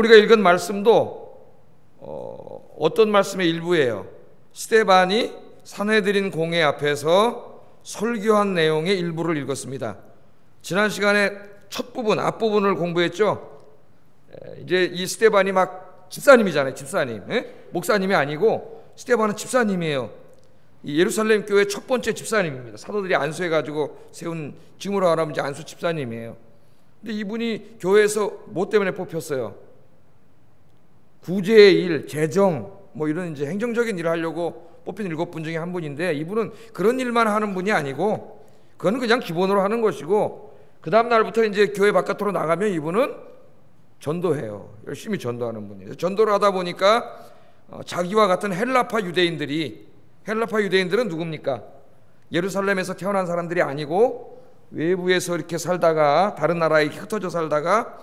우리가 읽은 말씀도 어, 어떤 말씀의 일부예요. 스테반이 사내들인 공회 앞에서 설교한 내용의 일부를 읽었습니다. 지난 시간에 첫 부분 앞부분을 공부했죠. 이제 이 스테반이 막 집사님이잖아요. 집사님. 에? 목사님이 아니고 스테반은 집사님이에요. 예루살렘 교회 첫 번째 집사님입니다. 사도들이 안수해 가지고 세운 지금으로 이제 안수 집사님이에요. 근데 이분이 교회에서 뭐 때문에 뽑혔어요? 구제의 일, 재정, 뭐 이런 이제 행정적인 일을 하려고 뽑힌 일곱 분 중에 한 분인데 이분은 그런 일만 하는 분이 아니고 그건 그냥 기본으로 하는 것이고 그 다음 날부터 이제 교회 바깥으로 나가면 이분은 전도해요. 열심히 전도하는 분이에요. 전도를 하다 보니까 어, 자기와 같은 헬라파 유대인들이 헬라파 유대인들은 누굽니까? 예루살렘에서 태어난 사람들이 아니고 외부에서 이렇게 살다가 다른 나라에 흩어져 살다가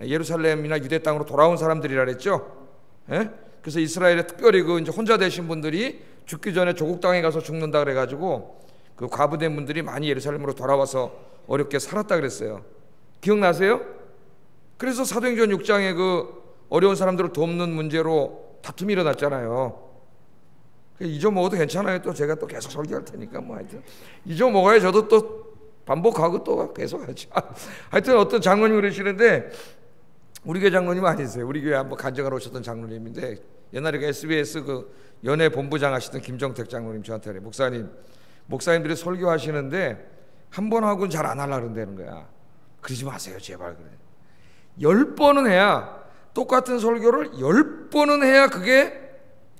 예루살렘이나 유대 땅으로 돌아온 사람들이라 그랬죠. 예? 그래서 이스라엘에 특별히 그 이제 혼자 되신 분들이 죽기 전에 조국 땅에 가서 죽는다 그래가지고 그 과부된 분들이 많이 예루살렘으로 돌아와서 어렵게 살았다 그랬어요. 기억나세요? 그래서 사도행전 6장에 그 어려운 사람들을 돕는 문제로 다툼이 일어났잖아요. 잊어먹어도 괜찮아요. 또 제가 또 계속 설교할 테니까 뭐 하여튼 잊어먹어야 저도 또 반복하고 또 계속 하죠. 하여튼 어떤 장로님 그러시는데 우리 교회 장로님 아니세요. 우리 교회 한번 간증하러 오셨던 장로님인데 옛날에 그 SBS 그 연예 본부장 하시던 김정택 장로님 저한테 그래. 목사님, 목사님들이 설교하시는데 한 번 하고는 잘 안 하려 그런다는 거야. 그러지 마세요, 제발 그래. 열 번은 해야 똑같은 설교를 열 번은 해야 그게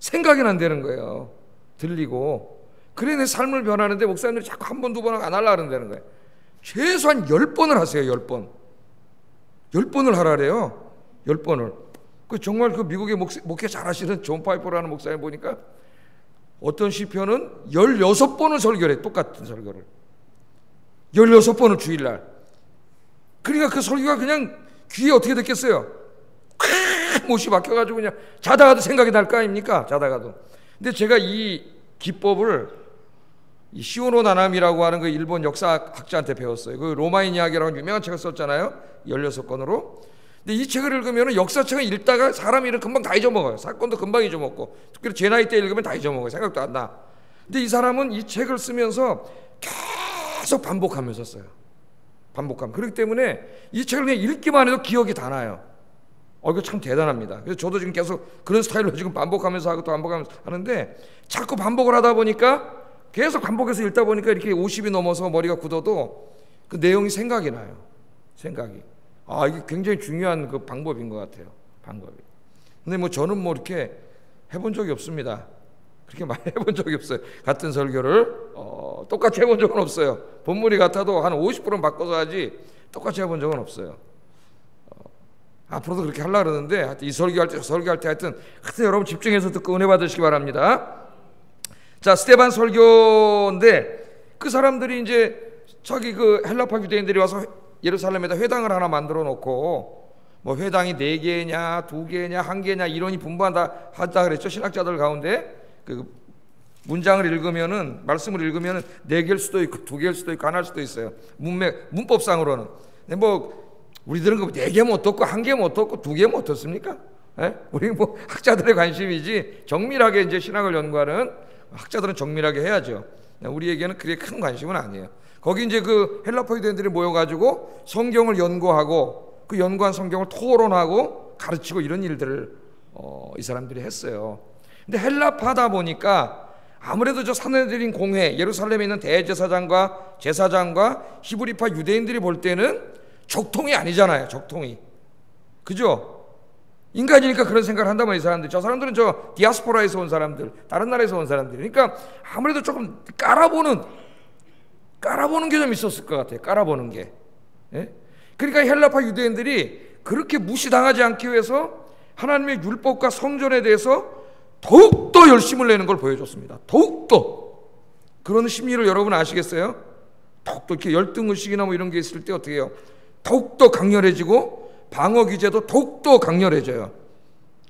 생각이 난다는 거예요. 들리고. 그래 내 삶을 변하는데 목사님들이 자꾸 한 번, 두 번 안 하려 그런다는 거예요. 최소한 열 번을 하세요, 열 번. 열 번을 하라래요. 열 번을. 그 정말 그 미국의 목 회 잘하시는 존 파이퍼라는 목사님 보니까 어떤 시편은 16번을 설교해 똑같은 설교를. 16번을 주일날. 그러니까 그 설교가 그냥 귀에 어떻게 됐겠어요? 콱 못이 박혀가지고 그냥 자다가도 생각이 날 거 아닙니까? 자다가도. 근데 제가 이 기법을 이 시오노 나남이라고 하는 그 일본 역사학자한테 배웠어요 그 로마인 이야기라고 유명한 책을 썼잖아요 16권으로 근데 이 책을 읽으면 역사책을 읽다가 사람 이름 금방 다 잊어먹어요. 사건도 금방 잊어먹고 특히 제 나이 때 읽으면 다 잊어먹어요. 생각도 안 나. 근데 이 사람은 이 책을 쓰면서 계속 반복하면서 써요. 반복하면. 그렇기 때문에 이 책을 그냥 읽기만 해도 기억이 다 나요. 어, 이거 참 대단합니다. 그래서 저도 지금 계속 그런 스타일로 지금 반복하면서 하고 또 반복하면서 하는데 자꾸 반복을 하다 보니까 계속 반복해서 읽다 보니까 이렇게 50이 넘어서 머리가 굳어도 그 내용이 생각이 나요. 생각이. 아, 이게 굉장히 중요한 그 방법인 것 같아요. 방법이. 근데 뭐 저는 뭐 이렇게 해본 적이 없습니다. 그렇게 많이 해본 적이 없어요. 같은 설교를 어, 똑같이 해본 적은 없어요. 본문이 같아도 한 50%는 바꿔서 하지 똑같이 해본 적은 없어요. 어, 앞으로도 그렇게 하려 그러는데 하여튼 이 설교할 때 설교할 때 하여튼 하여튼 여러분 집중해서 듣고 은혜 받으시기 바랍니다. 자 스테반 설교인데 그 사람들이 이제 자기 그 헬라파 유대인들이 와서 예루살렘에다 회당을 하나 만들어 놓고 뭐 회당이 네 개냐 두 개냐 한 개냐 이론이 분분하다 하다 그랬죠 신학자들 가운데 그 문장을 읽으면은 말씀을 읽으면은 네 개일 수도 있고 두 개일 수도 있고 하나일 수도 있어요 문맥 문법상으로는 근데 뭐 우리들은 그네 못 듣고 한개못 듣고 두개못 듣습니까? 예? 우리 뭐 학자들의 관심이지 정밀하게 이제 신학을 연구하는 학자들은 정밀하게 해야죠. 우리에게는 그게 큰 관심은 아니에요. 거기 이제 그 헬라파 유대인들이 모여가지고 성경을 연구하고 그 연구한 성경을 토론하고 가르치고 이런 일들을 어, 이 사람들이 했어요. 근데 헬라파다 보니까 아무래도 저 사내들인 공회 예루살렘에 있는 대제사장과 제사장과 히브리파 유대인들이 볼 때는 적통이 아니잖아요. 적통이 그죠? 인간이니까 그런 생각을 한단 말이에요. 사람들. 저 사람들은 저 디아스포라에서 온 사람들, 다른 나라에서 온 사람들. 그러니까 아무래도 조금 깔아보는 깔아보는 게 좀 있었을 것 같아요. 깔아보는 게. 예? 그러니까 헬라파 유대인들이 그렇게 무시당하지 않기 위해서 하나님의 율법과 성전에 대해서 더욱더 열심을 내는 걸 보여줬습니다. 더욱더. 그런 심리를 여러분 아시겠어요? 더욱더 이렇게 열등의식이나 뭐 이런 게 있을 때 어떻게 해요? 더욱더 강렬해지고 방어 기제도 더욱더 강렬해져요.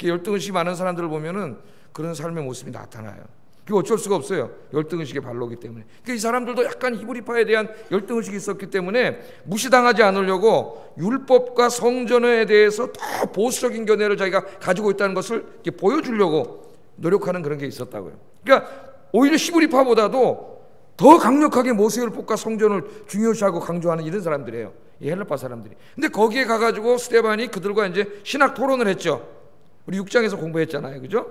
열등의식이 많은 사람들을 보면은 그런 삶의 모습이 나타나요. 그 어쩔 수가 없어요. 열등의식의 발로기 때문에. 그러니까 이 사람들도 약간 히브리파에 대한 열등의식이 있었기 때문에 무시당하지 않으려고 율법과 성전에 대해서 더 보수적인 견해를 자기가 가지고 있다는 것을 보여주려고 노력하는 그런 게 있었다고요. 그러니까 오히려 히브리파보다도 더 강력하게 모세율법과 성전을 중요시하고 강조하는 이런 사람들이에요. 이 헬라파 사람들이. 근데 거기에 가가지고 스테반이 그들과 이제 신학 토론을 했죠. 우리 6장에서 공부했잖아요. 그죠?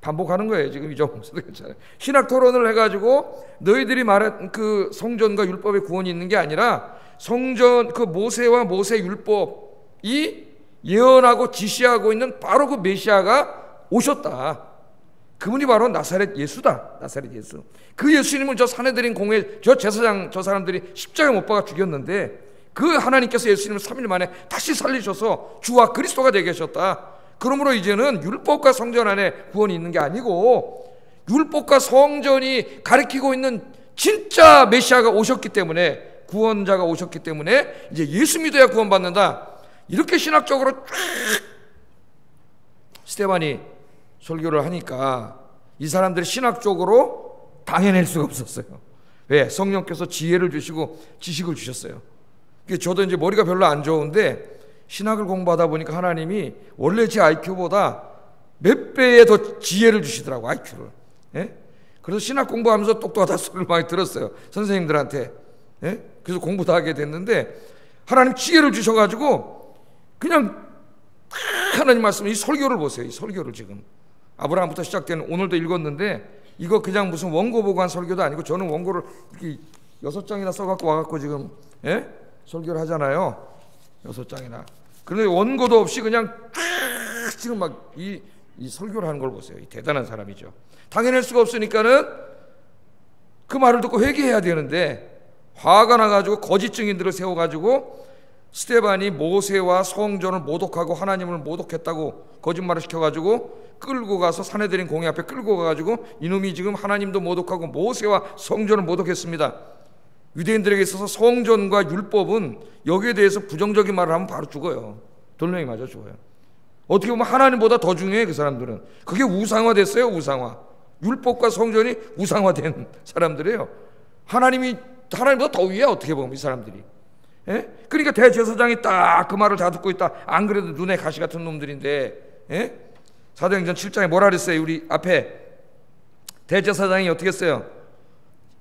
반복하는 거예요. 지금 이정도도 괜찮아요. 신학 토론을 해가지고 너희들이 말한 그 성전과 율법의 구원이 있는 게 아니라 성전 그 모세와 모세 율법이 예언하고 지시하고 있는 바로 그 메시아가 오셨다. 그분이 바로 나사렛 예수다. 나사렛 예수. 그 예수님을 저 사내들인 공회 저 제사장 저 사람들이 십자가에 못 박아 죽였는데 그 하나님께서 예수님을 3일 만에 다시 살리셔서 주와 그리스도가 되게 하셨다. 그러므로 이제는 율법과 성전 안에 구원이 있는 게 아니고 율법과 성전이 가리키고 있는 진짜 메시아가 오셨기 때문에 구원자가 오셨기 때문에 이제 예수 믿어야 구원받는다. 이렇게 신학적으로 쫙 스테반이 설교를 하니까 이 사람들이 신학적으로 당해낼 수가 없었어요. 왜? 성령께서 지혜를 주시고 지식을 주셨어요. 저도 이제 머리가 별로 안 좋은데 신학을 공부하다 보니까 하나님이 원래 제 IQ보다 몇 배의 더 지혜를 주시더라고 IQ를. 예? 그래서 신학 공부하면서 똑똑하다 소리를 많이 들었어요 선생님들한테. 예? 그래서 공부 다 하게 됐는데 하나님 지혜를 주셔가지고 그냥 하나님 말씀 이 설교를 보세요. 이 설교를 지금 아브라함부터 시작되는 오늘도 읽었는데 이거 그냥 무슨 원고 보고 한 설교도 아니고 저는 원고를 이렇게 여섯 장이나 써갖고 와갖고 지금 예? 설교를 하잖아요. 여섯 장이나. 그런데 원고도 없이 그냥 지금 막이 이 설교를 하는 걸 보세요. 대단한 사람이죠. 당해낼 수가 없으니까는 그 말을 듣고 회개해야 되는데 화가 나가지고 거짓 증인들을 세워가지고 스테반이 모세와 성전을 모독하고 하나님을 모독했다고 거짓말을 시켜가지고 끌고 가서 사내들인 공회 앞에 끌고 가가지고 이놈이 지금 하나님도 모독하고 모세와 성전을 모독했습니다. 유대인들에게 있어서 성전과 율법은 여기에 대해서 부정적인 말을 하면 바로 죽어요. 돌멩이 맞아 죽어요. 어떻게 보면 하나님보다 더 중요해 그 사람들은. 그게 우상화됐어요 우상화. 율법과 성전이 우상화된 사람들이에요. 하나님이 하나님보다 더 위에 어떻게 보면 이 사람들이. 예? 그러니까 대제사장이 딱 그 말을 다 듣고 있다. 안 그래도 눈에 가시 같은 놈들인데. 예? 사도행전 7장에 뭐라 그랬어요? 우리 앞에 대제사장이 어떻게 했어요?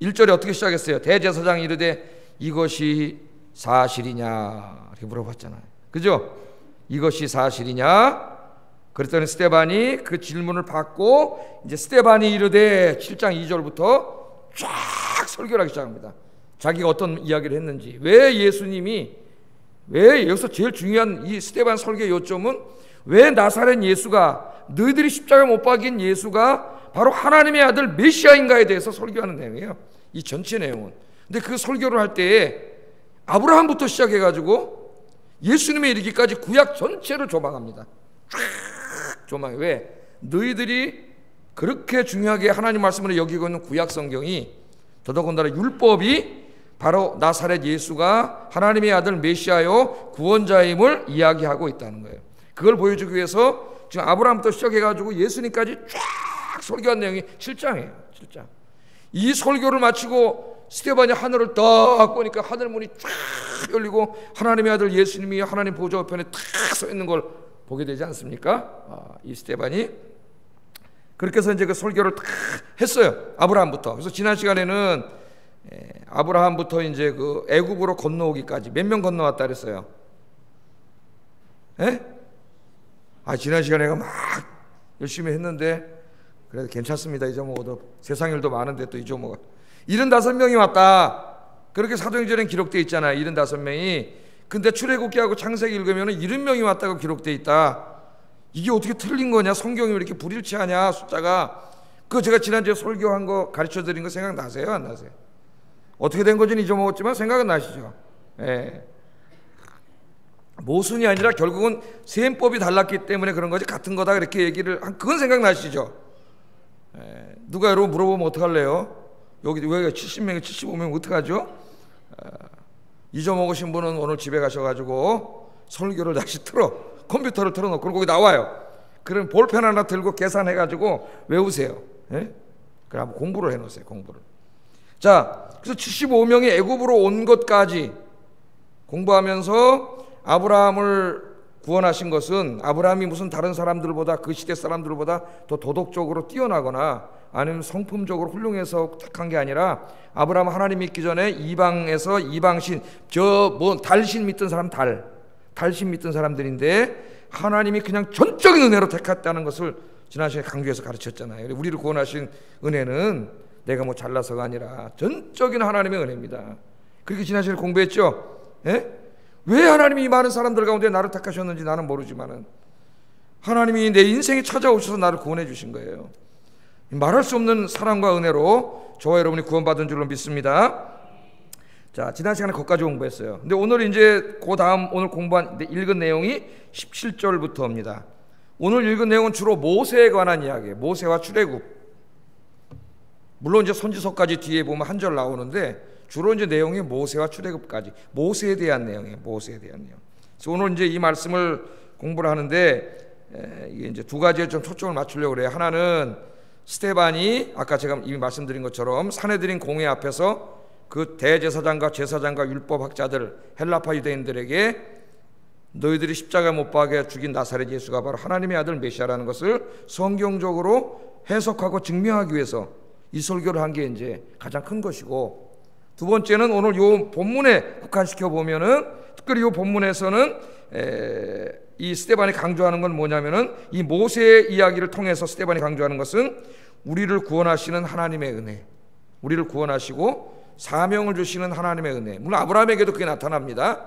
1절에 어떻게 시작했어요? 대제사장이 이르되 이것이 사실이냐 이렇게 물어봤잖아요. 그죠? 이것이 사실이냐? 그랬더니 스테반이 그 질문을 받고 이제 스테반이 이르되 7장 2절부터 쫙 설교를 하기 시작합니다. 자기가 어떤 이야기를 했는지 왜 예수님이 왜 여기서 제일 중요한 이 스테반 설교 요점은 왜 나사렛 예수가 너희들이 십자가 못 박인 예수가 바로 하나님의 아들 메시아인가에 대해서 설교하는 내용이에요. 이 전체 내용은. 근데 그 설교를 할 때에 아브라함부터 시작해 가지고 예수님에 이르기까지 구약 전체를 조망합니다. 쫙 조망해. 왜? 너희들이 그렇게 중요하게 하나님 말씀을 여기고 있는 구약 성경이 더더군다나 율법이 바로 나사렛 예수가 하나님의 아들 메시아요 구원자임을 이야기하고 있다는 거예요. 그걸 보여주기 위해서 지금 아브라함부터 시작해가지고 예수님까지 쫙 설교한 내용이 7장이에요. 7장. 이 설교를 마치고 스테반이 하늘을 딱 보니까 하늘 문이 쫙 열리고 하나님의 아들 예수님이 하나님 보좌 우편에 탁 서 있는 걸 보게 되지 않습니까? 아, 이 스테반이 그렇게 해서 이제 그 설교를 탁 했어요. 아브라함부터. 그래서 지난 시간에는 예, 아브라함부터 이제 그 애굽으로 건너오기까지 몇 명 건너왔다 그랬어요. 예? 아 지난 시간에 막 열심히 했는데 그래도 괜찮습니다 잊어먹어도. 세상 일도 많은데 또 잊어먹어 75명이 왔다. 그렇게 사도행전에 기록되어 있잖아요 75명이. 근데 출애굽기하고 창세기 읽으면 70명이 왔다고 기록되어 있다. 이게 어떻게 틀린 거냐? 성경이 왜 이렇게 불일치하냐 숫자가. 그 제가 지난주에 설교한 거 가르쳐 드린 거 생각나세요 안 나세요? 어떻게 된 건지는 잊어먹었지만 생각은 나시죠. 예. 모순이 아니라 결국은 세법이 달랐기 때문에 그런 거지 같은 거다 그렇게 얘기를 그건 생각나시죠? 에, 누가 여러분 물어보면 어떡할래요? 여기 왜 70명에 75명 어떡하죠? 에, 잊어먹으신 분은 오늘 집에 가셔가지고 설교를 다시 틀어 컴퓨터를 틀어놓고 거기 나와요. 그럼 볼펜 하나 들고 계산해가지고 외우세요. 에? 그래 한번 공부를 해 놓으세요. 공부를. 자, 그래서 75명이 애굽으로 온 것까지 공부하면서 아브라함을 구원하신 것은 아브라함이 무슨 다른 사람들보다 그 시대 사람들보다 더 도덕적으로 뛰어나거나 아니면 성품적으로 훌륭해서 택한 게 아니라 아브라함 하나님 믿기 전에 이방에서 이방신 저 뭐 달신 믿던 사람 달 달신 믿던 사람들인데 하나님이 그냥 전적인 은혜로 택했다는 것을 지난 시간에 강조해서 가르쳤잖아요. 우리를 구원하신 은혜는 내가 뭐 잘나서가 아니라 전적인 하나님의 은혜입니다. 그렇게 지난 시간에 공부했죠. 예? 왜 하나님이 이 많은 사람들 가운데 나를 택하셨는지 나는 모르지만은 하나님이 내 인생에 찾아오셔서 나를 구원해 주신 거예요. 말할 수 없는 사랑과 은혜로 저와 여러분이 구원받은 줄로 믿습니다. 자, 지난 시간에 거기까지 공부했어요. 근데 오늘 이제 그 다음 오늘 공부한 읽은 내용이 17절부터입니다. 오늘 읽은 내용은 주로 모세에 관한 이야기예요. 모세와 출애굽. 물론 이제 선지서까지 뒤에 보면 한 절 나오는데 주로 이제 내용이 모세와 출애굽까지 모세에 대한 내용이에요. 모세에 대한 내용. 그래서 오늘 이제 이 말씀을 공부를 하는데 이게 이제 두 가지에 좀 초점을 맞추려고 그래요. 하나는 스테반이 아까 제가 이미 말씀드린 것처럼 산해드린 공회 앞에서 그 대제사장과 제사장과 율법학자들 헬라파 유대인들에게 너희들이 십자가 못 박아 죽인 나사렛 예수가 바로 하나님의 아들 메시아라는 것을 성경적으로 해석하고 증명하기 위해서 이 설교를 한 게 이제 가장 큰 것이고 두 번째는 오늘 요 본문에 국한시켜 보면은 특별히 요 본문에서는 에, 이 스테반이 강조하는 건 뭐냐면은 이 모세의 이야기를 통해서 스테반이 강조하는 것은 우리를 구원하시는 하나님의 은혜, 우리를 구원하시고 사명을 주시는 하나님의 은혜. 물론 아브라함에게도 그게 나타납니다.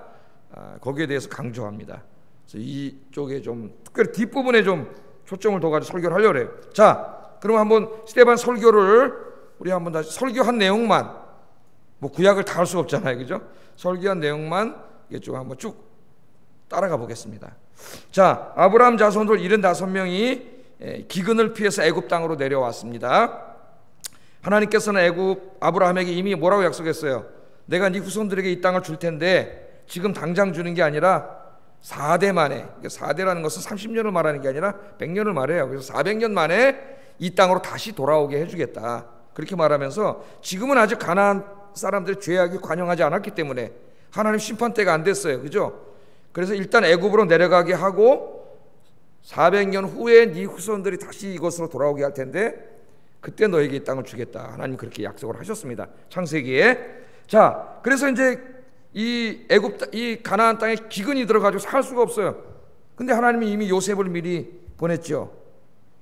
아, 거기에 대해서 강조합니다. 그래서 이쪽에 좀 특별히 뒷부분에 좀 초점을 둬 가지고 설교를 하려고 해요. 자, 그럼 한번 스테반 설교를 우리 한번 다시 설교한 내용만 뭐 구약을 다 할수 없잖아요. 그죠? 설교한 내용만 이쪽 한번 쭉 따라가 보겠습니다. 자, 아브라함 자손들 75명이 기근을 피해서 애굽 땅으로 내려왔습니다. 하나님께서는 애굽 아브라함에게 이미 뭐라고 약속했어요? 내가 네 후손들에게 이 땅을 줄 텐데 지금 당장 주는 게 아니라 4대 만에 4대라는 것은 30년을 말하는 게 아니라 100년을 말해요. 그래서 400년 만에 이 땅으로 다시 돌아오게 해주겠다. 그렇게 말하면서 지금은 아직 가나안 사람들의 죄악이 관영하지 않았기 때문에 하나님 심판 때가 안 됐어요. 그죠? 그래서 일단 애굽으로 내려가게 하고 400년 후에 네 후손들이 다시 이곳으로 돌아오게 할 텐데 그때 너에게 이 땅을 주겠다. 하나님 그렇게 약속을 하셨습니다. 창세기에. 자, 그래서 이제 이 애굽 이 가나안 땅에 기근이 들어 가지고 살 수가 없어요. 근데 하나님이 이미 요셉을 미리 보냈죠.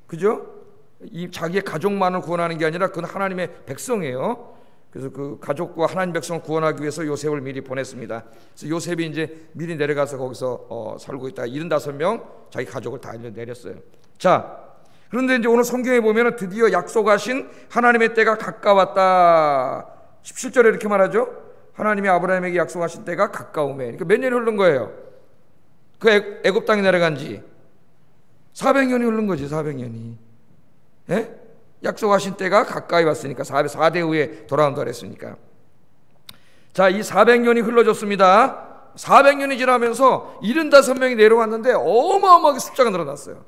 그죠? 이 자기의 가족만을 구원하는 게 아니라 그건 하나님의 백성이에요. 그래서 그 가족과 하나님 백성을 구원하기 위해서 요셉을 미리 보냈습니다. 그래서 요셉이 이제 미리 내려가서 거기서 어, 살고 있다. 75명 자기 가족을 다 내렸어요. 자, 그런데 이제 오늘 성경에 보면 드디어 약속하신 하나님의 때가 가까웠다. 17절에 이렇게 말하죠. 하나님이 아브라함에게 약속하신 때가 가까움에. 그러니까 몇 년이 흐른 거예요? 그 애굽 땅에 내려간 지 400년이 흐른 거지, 400년이. 예? 약속하신 때가 가까이 왔으니까 4대 후에 돌아온다 그랬으니까. 자, 이 400년이 흘러졌습니다. 400년이 지나면서 75명이 내려왔는데 어마어마하게 숫자가 늘어났어요.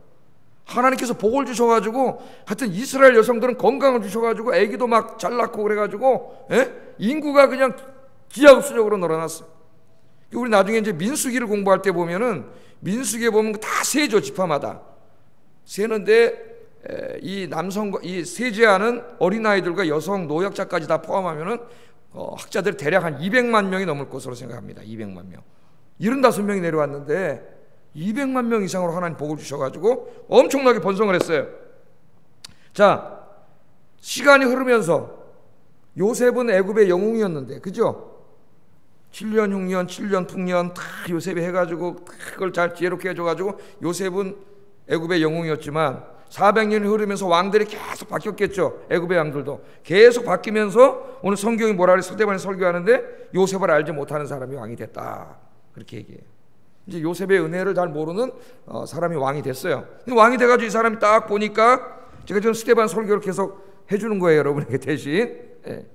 하나님께서 복을 주셔가지고 하여튼 이스라엘 여성들은 건강을 주셔가지고 아기도 막 잘 낳고 그래가지고 예? 인구가 그냥 기하급수적으로 늘어났어요. 우리 나중에 이제 민수기를 공부할 때 보면은 민수기에 보면 다 세죠 지파마다 세는데 이 남성과 이 세제하는 어린아이들과 여성 노약자까지 다 포함하면은 어, 학자들 대략 한 200만 명이 넘을 것으로 생각합니다. 200만 명. 75명이 내려왔는데 200만 명 이상으로 하나님 복을 주셔가지고 엄청나게 번성을 했어요. 자, 시간이 흐르면서 요셉은 애굽의 영웅이었는데, 그죠? 7년 흉년, 7년 풍년 다 요셉이 해가지고 그걸 잘 지혜롭게 해줘가지고 요셉은 애굽의 영웅이었지만 400년이 흐르면서 왕들이 계속 바뀌었겠죠. 애굽의 왕들도 계속 바뀌면서 오늘 성경이 뭐라 그래 서대반이 설교하는데 요셉을 알지 못하는 사람이 왕이 됐다. 그렇게 얘기해요. 이제 요셉의 은혜를 잘 모르는 어, 사람이 왕이 됐어요. 왕이 돼가지고 이 사람이 딱 보니까 제가 지금 스테반 설교를 계속 해주는 거예요, 여러분에게 대신. 예.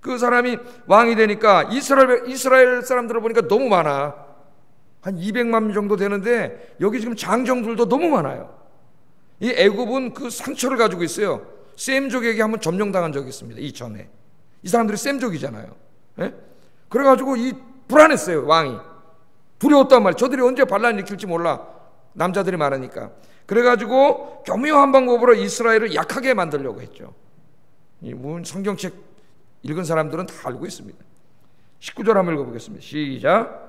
그 사람이 왕이 되니까 이스라엘 이스라엘 사람들을 보니까 너무 많아. 한 200만 명 정도 되는데 여기 지금 장정들도 너무 많아요. 이 애굽은 그 상처를 가지고 있어요. 셈족에게 한번 점령당한 적이 있습니다. 이전에 이 사람들이 셈족이잖아요. 예? 그래가지고 이 불안했어요 왕이 두려웠단 말이에요. 저들이 언제 반란 일으킬지 몰라 남자들이 많으니까. 그래가지고 교묘한 방법으로 이스라엘을 약하게 만들려고 했죠. 이 성경책 읽은 사람들은 다 알고 있습니다. 19절 한번 읽어보겠습니다. 시작.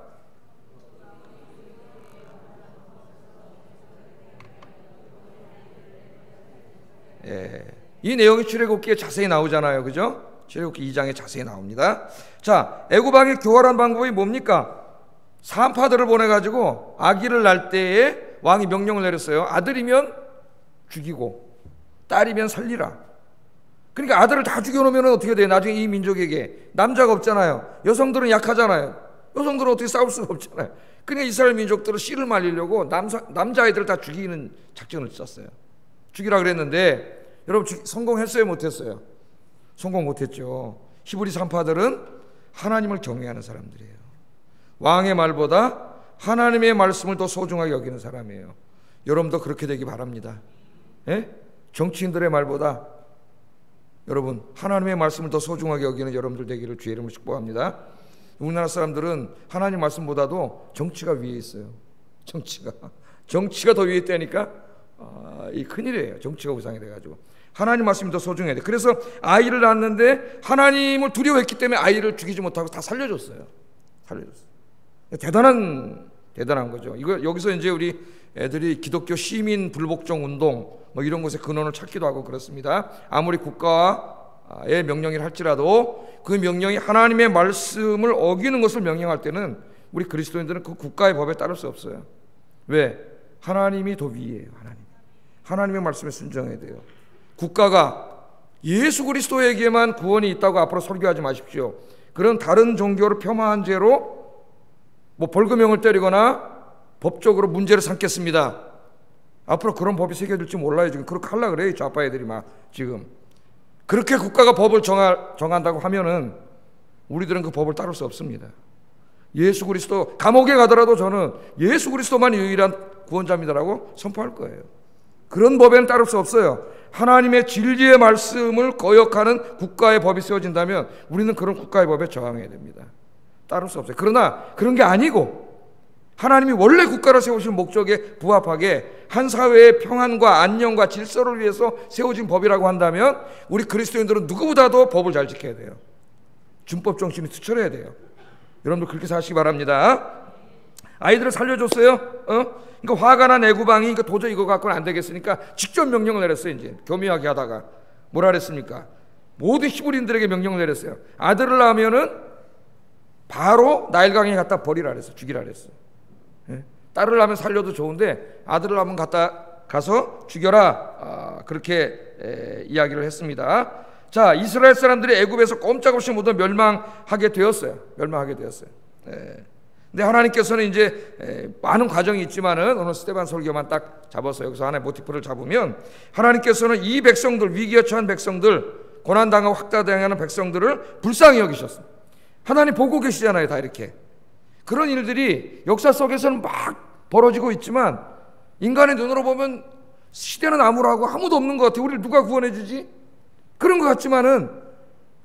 예. 이 내용이 출애굽기에 자세히 나오잖아요. 그죠? 출애굽기 2장에 자세히 나옵니다. 자, 애굽왕의 교활한 방법이 뭡니까? 산파들을 보내 가지고 아기를 낳을 때에 왕이 명령을 내렸어요. 아들이면 죽이고 딸이면 살리라. 그러니까 아들을 다 죽여 놓으면 어떻게 돼요? 나중에 이 민족에게 남자가 없잖아요. 여성들은 약하잖아요. 여성들은 어떻게 싸울 수가 없잖아요. 그러니까 이스라엘 민족들은 씨를 말리려고 남자, 남자아이들을 다 죽이는 작전을 짰어요. 죽이라 그랬는데 여러분 성공했어요? 못했어요? 성공 못했죠. 히브리 산파들은 하나님을 경외하는 사람들이에요. 왕의 말보다 하나님의 말씀을 더 소중하게 여기는 사람이에요. 여러분도 그렇게 되기 바랍니다. 예? 정치인들의 말보다 여러분 하나님의 말씀을 더 소중하게 여기는 여러분들 되기를 주의 이름으로 축복합니다. 우리나라 사람들은 하나님 말씀보다도 정치가 위에 있어요. 정치가 정치가 더 위에 있다니까 아, 이 큰일이에요. 정치가 우상이 돼가지고 하나님 말씀이 더 소중해야 돼. 그래서 아이를 낳았는데 하나님을 두려워했기 때문에 아이를 죽이지 못하고 다 살려줬어요. 살려줬어요. 대단한 대단한 거죠. 이거 여기서 이제 우리 애들이 기독교 시민 불복종 운동 뭐 이런 곳에 근원을 찾기도 하고 그렇습니다. 아무리 국가의 명령이 할지라도 그 명령이 하나님의 말씀을 어기는 것을 명령할 때는 우리 그리스도인들은 그 국가의 법에 따를 수 없어요. 왜? 하나님이 더 위에요. 하나님. 하나님의 말씀에 순종해야 돼요. 국가가 예수 그리스도에게만 구원이 있다고 앞으로 설교하지 마십시오. 그런 다른 종교를 폄하한 죄로 뭐 벌금형을 때리거나 법적으로 문제를 삼겠습니다. 앞으로 그런 법이 새겨질지 몰라요. 지금 그렇게 하려 그래요. 좌파 애들이 막 지금. 그렇게 국가가 법을 정하, 정한다고 하면은 우리들은 그 법을 따를 수 없습니다. 예수 그리스도 감옥에 가더라도 저는 예수 그리스도만 유일한 구원자입니다라고 선포할 거예요. 그런 법에는 따를 수 없어요. 하나님의 진리의 말씀을 거역하는 국가의 법이 세워진다면 우리는 그런 국가의 법에 저항해야 됩니다. 따를 수 없어요. 그러나 그런 게 아니고 하나님이 원래 국가를 세우신 목적에 부합하게 한 사회의 평안과 안녕과 질서를 위해서 세워진 법이라고 한다면 우리 그리스도인들은 누구보다도 법을 잘 지켜야 돼요. 준법 정신이 투철해야 돼요. 여러분들 그렇게 사시기 바랍니다. 아이들을 살려줬어요. 어? 그러니까 화가 난 애구방이 그러니까 도저히 이거 갖고는 안 되겠으니까 직접 명령을 내렸어요. 이제 교묘하게 하다가 뭐라 그랬습니까? 모든 히브리인들에게 명령을 내렸어요. 아들을 낳으면은 바로 나일강에 갖다 버리라 그랬어. 죽이라 그랬어. 예? 딸을 낳으면 살려도 좋은데 아들을 낳으면 갖다 가서 죽여라. 아, 그렇게 에, 이야기를 했습니다. 자, 이스라엘 사람들이 애굽에서 꼼짝없이 모두 멸망하게 되었어요. 멸망하게 되었어요. 예. 근데 하나님께서는 이제 에, 많은 과정이 있지만은 오늘 스테반 설교만 딱 잡아서 여기서 하나의 모티프를 잡으면 하나님께서는 이 백성들 위기에 처한 백성들 고난 당하고 확다당하는 백성들을 불쌍히 여기셨습니다. 하나님 보고 계시잖아요, 다 이렇게. 그런 일들이 역사 속에서는 막 벌어지고 있지만 인간의 눈으로 보면 시대는 암울하고 아무도 없는 것 같아요. 우리를 누가 구원해 주지? 그런 것 같지만은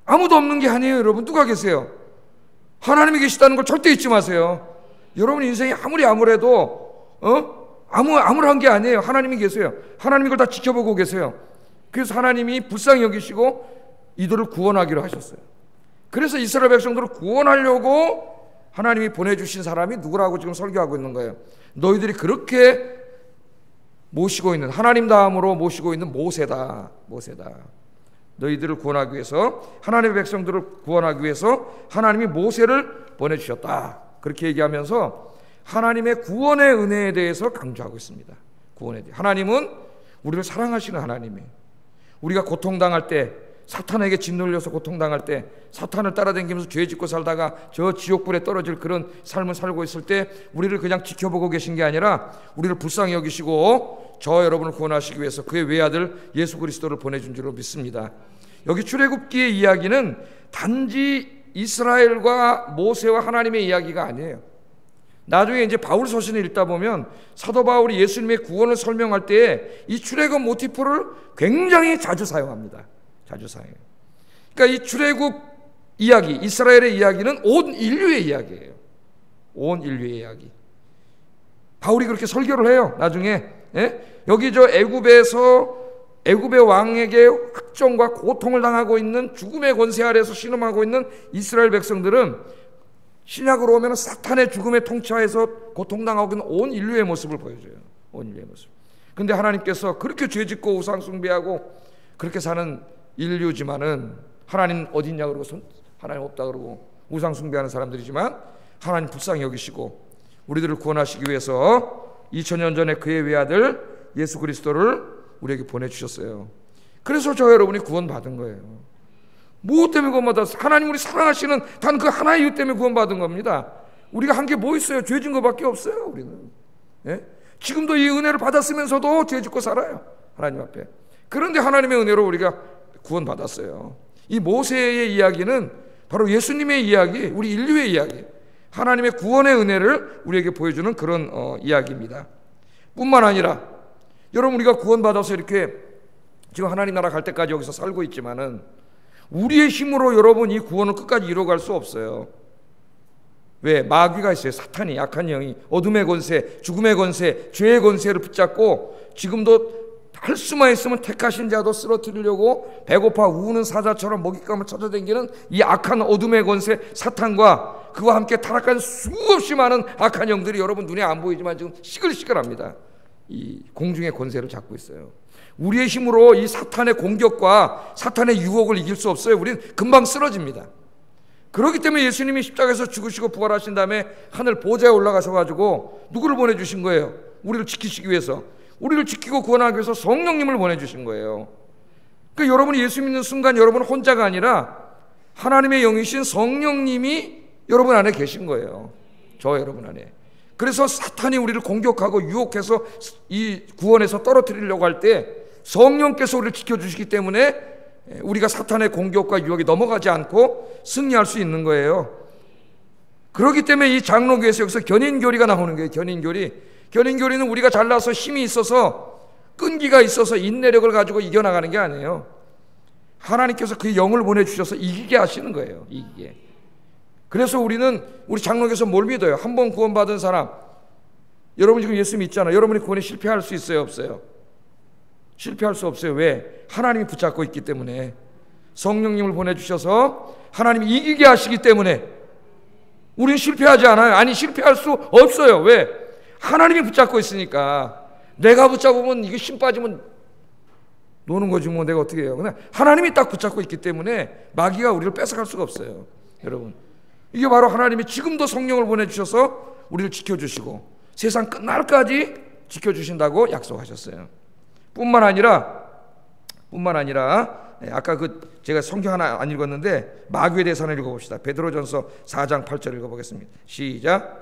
아무도 없는 게 아니에요, 여러분. 누가 계세요? 하나님이 계시다는 걸 절대 잊지 마세요. 여러분 인생이 아무리 암울해도 어? 아무 암울한 게 아니에요. 하나님이 계세요. 하나님이 그걸 다 지켜보고 계세요. 그래서 하나님이 불쌍히 여기시고 이들을 구원하기로 하셨어요. 그래서 이스라엘 백성들을 구원하려고 하나님이 보내주신 사람이 누구라고 지금 설교하고 있는 거예요. 너희들이 그렇게 모시고 있는 하나님 다음으로 모시고 있는 모세다. 모세다. 너희들을 구원하기 위해서 하나님의 백성들을 구원하기 위해서 하나님이 모세를 보내주셨다. 그렇게 얘기하면서 하나님의 구원의 은혜에 대해서 강조하고 있습니다. 구원에 대해 하나님은 우리를 사랑하시는 하나님이에요. 우리가 고통당할 때 사탄에게 짓눌려서 고통당할 때 사탄을 따라다니면서 죄 짓고 살다가 저 지옥불에 떨어질 그런 삶을 살고 있을 때 우리를 그냥 지켜보고 계신 게 아니라 우리를 불쌍히 여기시고 저 여러분을 구원하시기 위해서 그의 외아들 예수 그리스도를 보내준 줄로 믿습니다. 여기 출애굽기의 이야기는 단지 이스라엘과 모세와 하나님의 이야기가 아니에요. 나중에 이제 바울 서신을 읽다 보면 사도 바울이 예수님의 구원을 설명할 때이 출애굽 모티프를 굉장히 자주 사용합니다. 사용해요. 그러니까 이 출애굽 이야기, 이스라엘의 이야기는 온 인류의 이야기예요. 온 인류의 이야기. 바울이 그렇게 설교를 해요. 나중에 예? 여기 저 애굽에서 애굽의 왕에게 확정과 고통을 당하고 있는 죽음의 권세 아래서 신음하고 있는 이스라엘 백성들은 신약으로 오면 사탄의 죽음의 통치하에서 고통당하고 있는 온 인류의 모습을 보여줘요. 온 인류의 모습. 근데 하나님께서 그렇게 죄짓고 우상 숭배하고 그렇게 사는 인류지만은 하나님 어딨냐 그러고 하나님 없다 그러고 우상 숭배하는 사람들이지만 하나님 불쌍히 여기시고 우리들을 구원하시기 위해서 2000년 전에 그의 외아들 예수 그리스도를 우리에게 보내주셨어요. 그래서 저 여러분이 구원받은 거예요. 무엇 때문에 구원받았어? 하나님 우리 사랑하시는 단 그 하나의 이유 때문에 구원받은 겁니다. 우리가 한 게 뭐 있어요? 죄진 것밖에 없어요. 우리는. 예? 지금도 이 은혜를 받았으면서도 죄 짓고 살아요. 하나님 앞에. 그런데 하나님의 은혜로 우리가 구원받았어요. 이 모세의 이야기는 바로 예수님의 이야기, 우리 인류의 이야기. 하나님의 구원의 은혜를 우리에게 보여주는 그런 어, 이야기입니다. 뿐만 아니라 여러분 우리가 구원받아서 이렇게 지금 하나님 나라 갈 때까지 여기서 살고 있지만은 우리의 힘으로 여러분 이 구원을 끝까지 이뤄갈 수 없어요. 왜? 마귀가 있어요. 사탄이 약한 영이 어둠의 권세, 죽음의 권세, 죄의 권세를 붙잡고 지금도 할 수만 있으면 택하신 자도 쓰러뜨리려고 배고파 우는 사자처럼 먹잇감을 찾아다니는 이 악한 어둠의 권세 사탄과 그와 함께 타락한 수없이 많은 악한 영들이 여러분 눈에 안 보이지만 지금 시끌시끌합니다. 이 공중의 권세를 잡고 있어요. 우리의 힘으로 이 사탄의 공격과 사탄의 유혹을 이길 수 없어요. 우리는 금방 쓰러집니다. 그렇기 때문에 예수님이 십자가에서 죽으시고 부활하신 다음에 하늘 보좌에 올라가셔 가지고 누구를 보내 주신 거예요? 우리를 지키시기 위해서. 우리를 지키고 구원하기 위해서 성령님을 보내 주신 거예요. 그러니까 여러분이 예수 믿는 순간 여러분 혼자가 아니라 하나님의 영이신 성령님이 여러분 안에 계신 거예요. 저 여러분 안에. 그래서 사탄이 우리를 공격하고 유혹해서 이 구원에서 떨어뜨리려고 할 때 성령께서 우리를 지켜주시기 때문에 우리가 사탄의 공격과 유혹에 넘어가지 않고 승리할 수 있는 거예요. 그렇기 때문에 이 장로교에서 여기서 견인교리가 나오는 거예요. 견인교리. 견인교리는 우리가 잘나서 힘이 있어서 끈기가 있어서 인내력을 가지고 이겨나가는 게 아니에요. 하나님께서 그 영을 보내주셔서 이기게 하시는 거예요. 이기게. 그래서 우리는 우리 장로교에서 뭘 믿어요? 한 번 구원받은 사람. 여러분 지금 예수 믿잖아요. 여러분이 구원에 실패할 수 있어요? 없어요? 실패할 수 없어요. 왜? 하나님이 붙잡고 있기 때문에. 성령님을 보내주셔서 하나님이 이기게 하시기 때문에 우리는 실패하지 않아요. 아니, 실패할 수 없어요. 왜? 하나님이 붙잡고 있으니까. 내가 붙잡으면 이게 힘 빠지면 노는 거지 뭐 내가 어떻게 해요. 그냥 하나님이 딱 붙잡고 있기 때문에 마귀가 우리를 뺏어갈 수가 없어요. 여러분. 이게 바로 하나님이 지금도 성령을 보내주셔서 우리를 지켜주시고 세상 끝날까지 지켜주신다고 약속하셨어요. 뿐만 아니라 뿐만 아니라 예, 아까 그 제가 성경 하나 안 읽었는데 마귀에 대해서 하나 읽어봅시다. 베드로전서 4장 8절 읽어보겠습니다. 시작.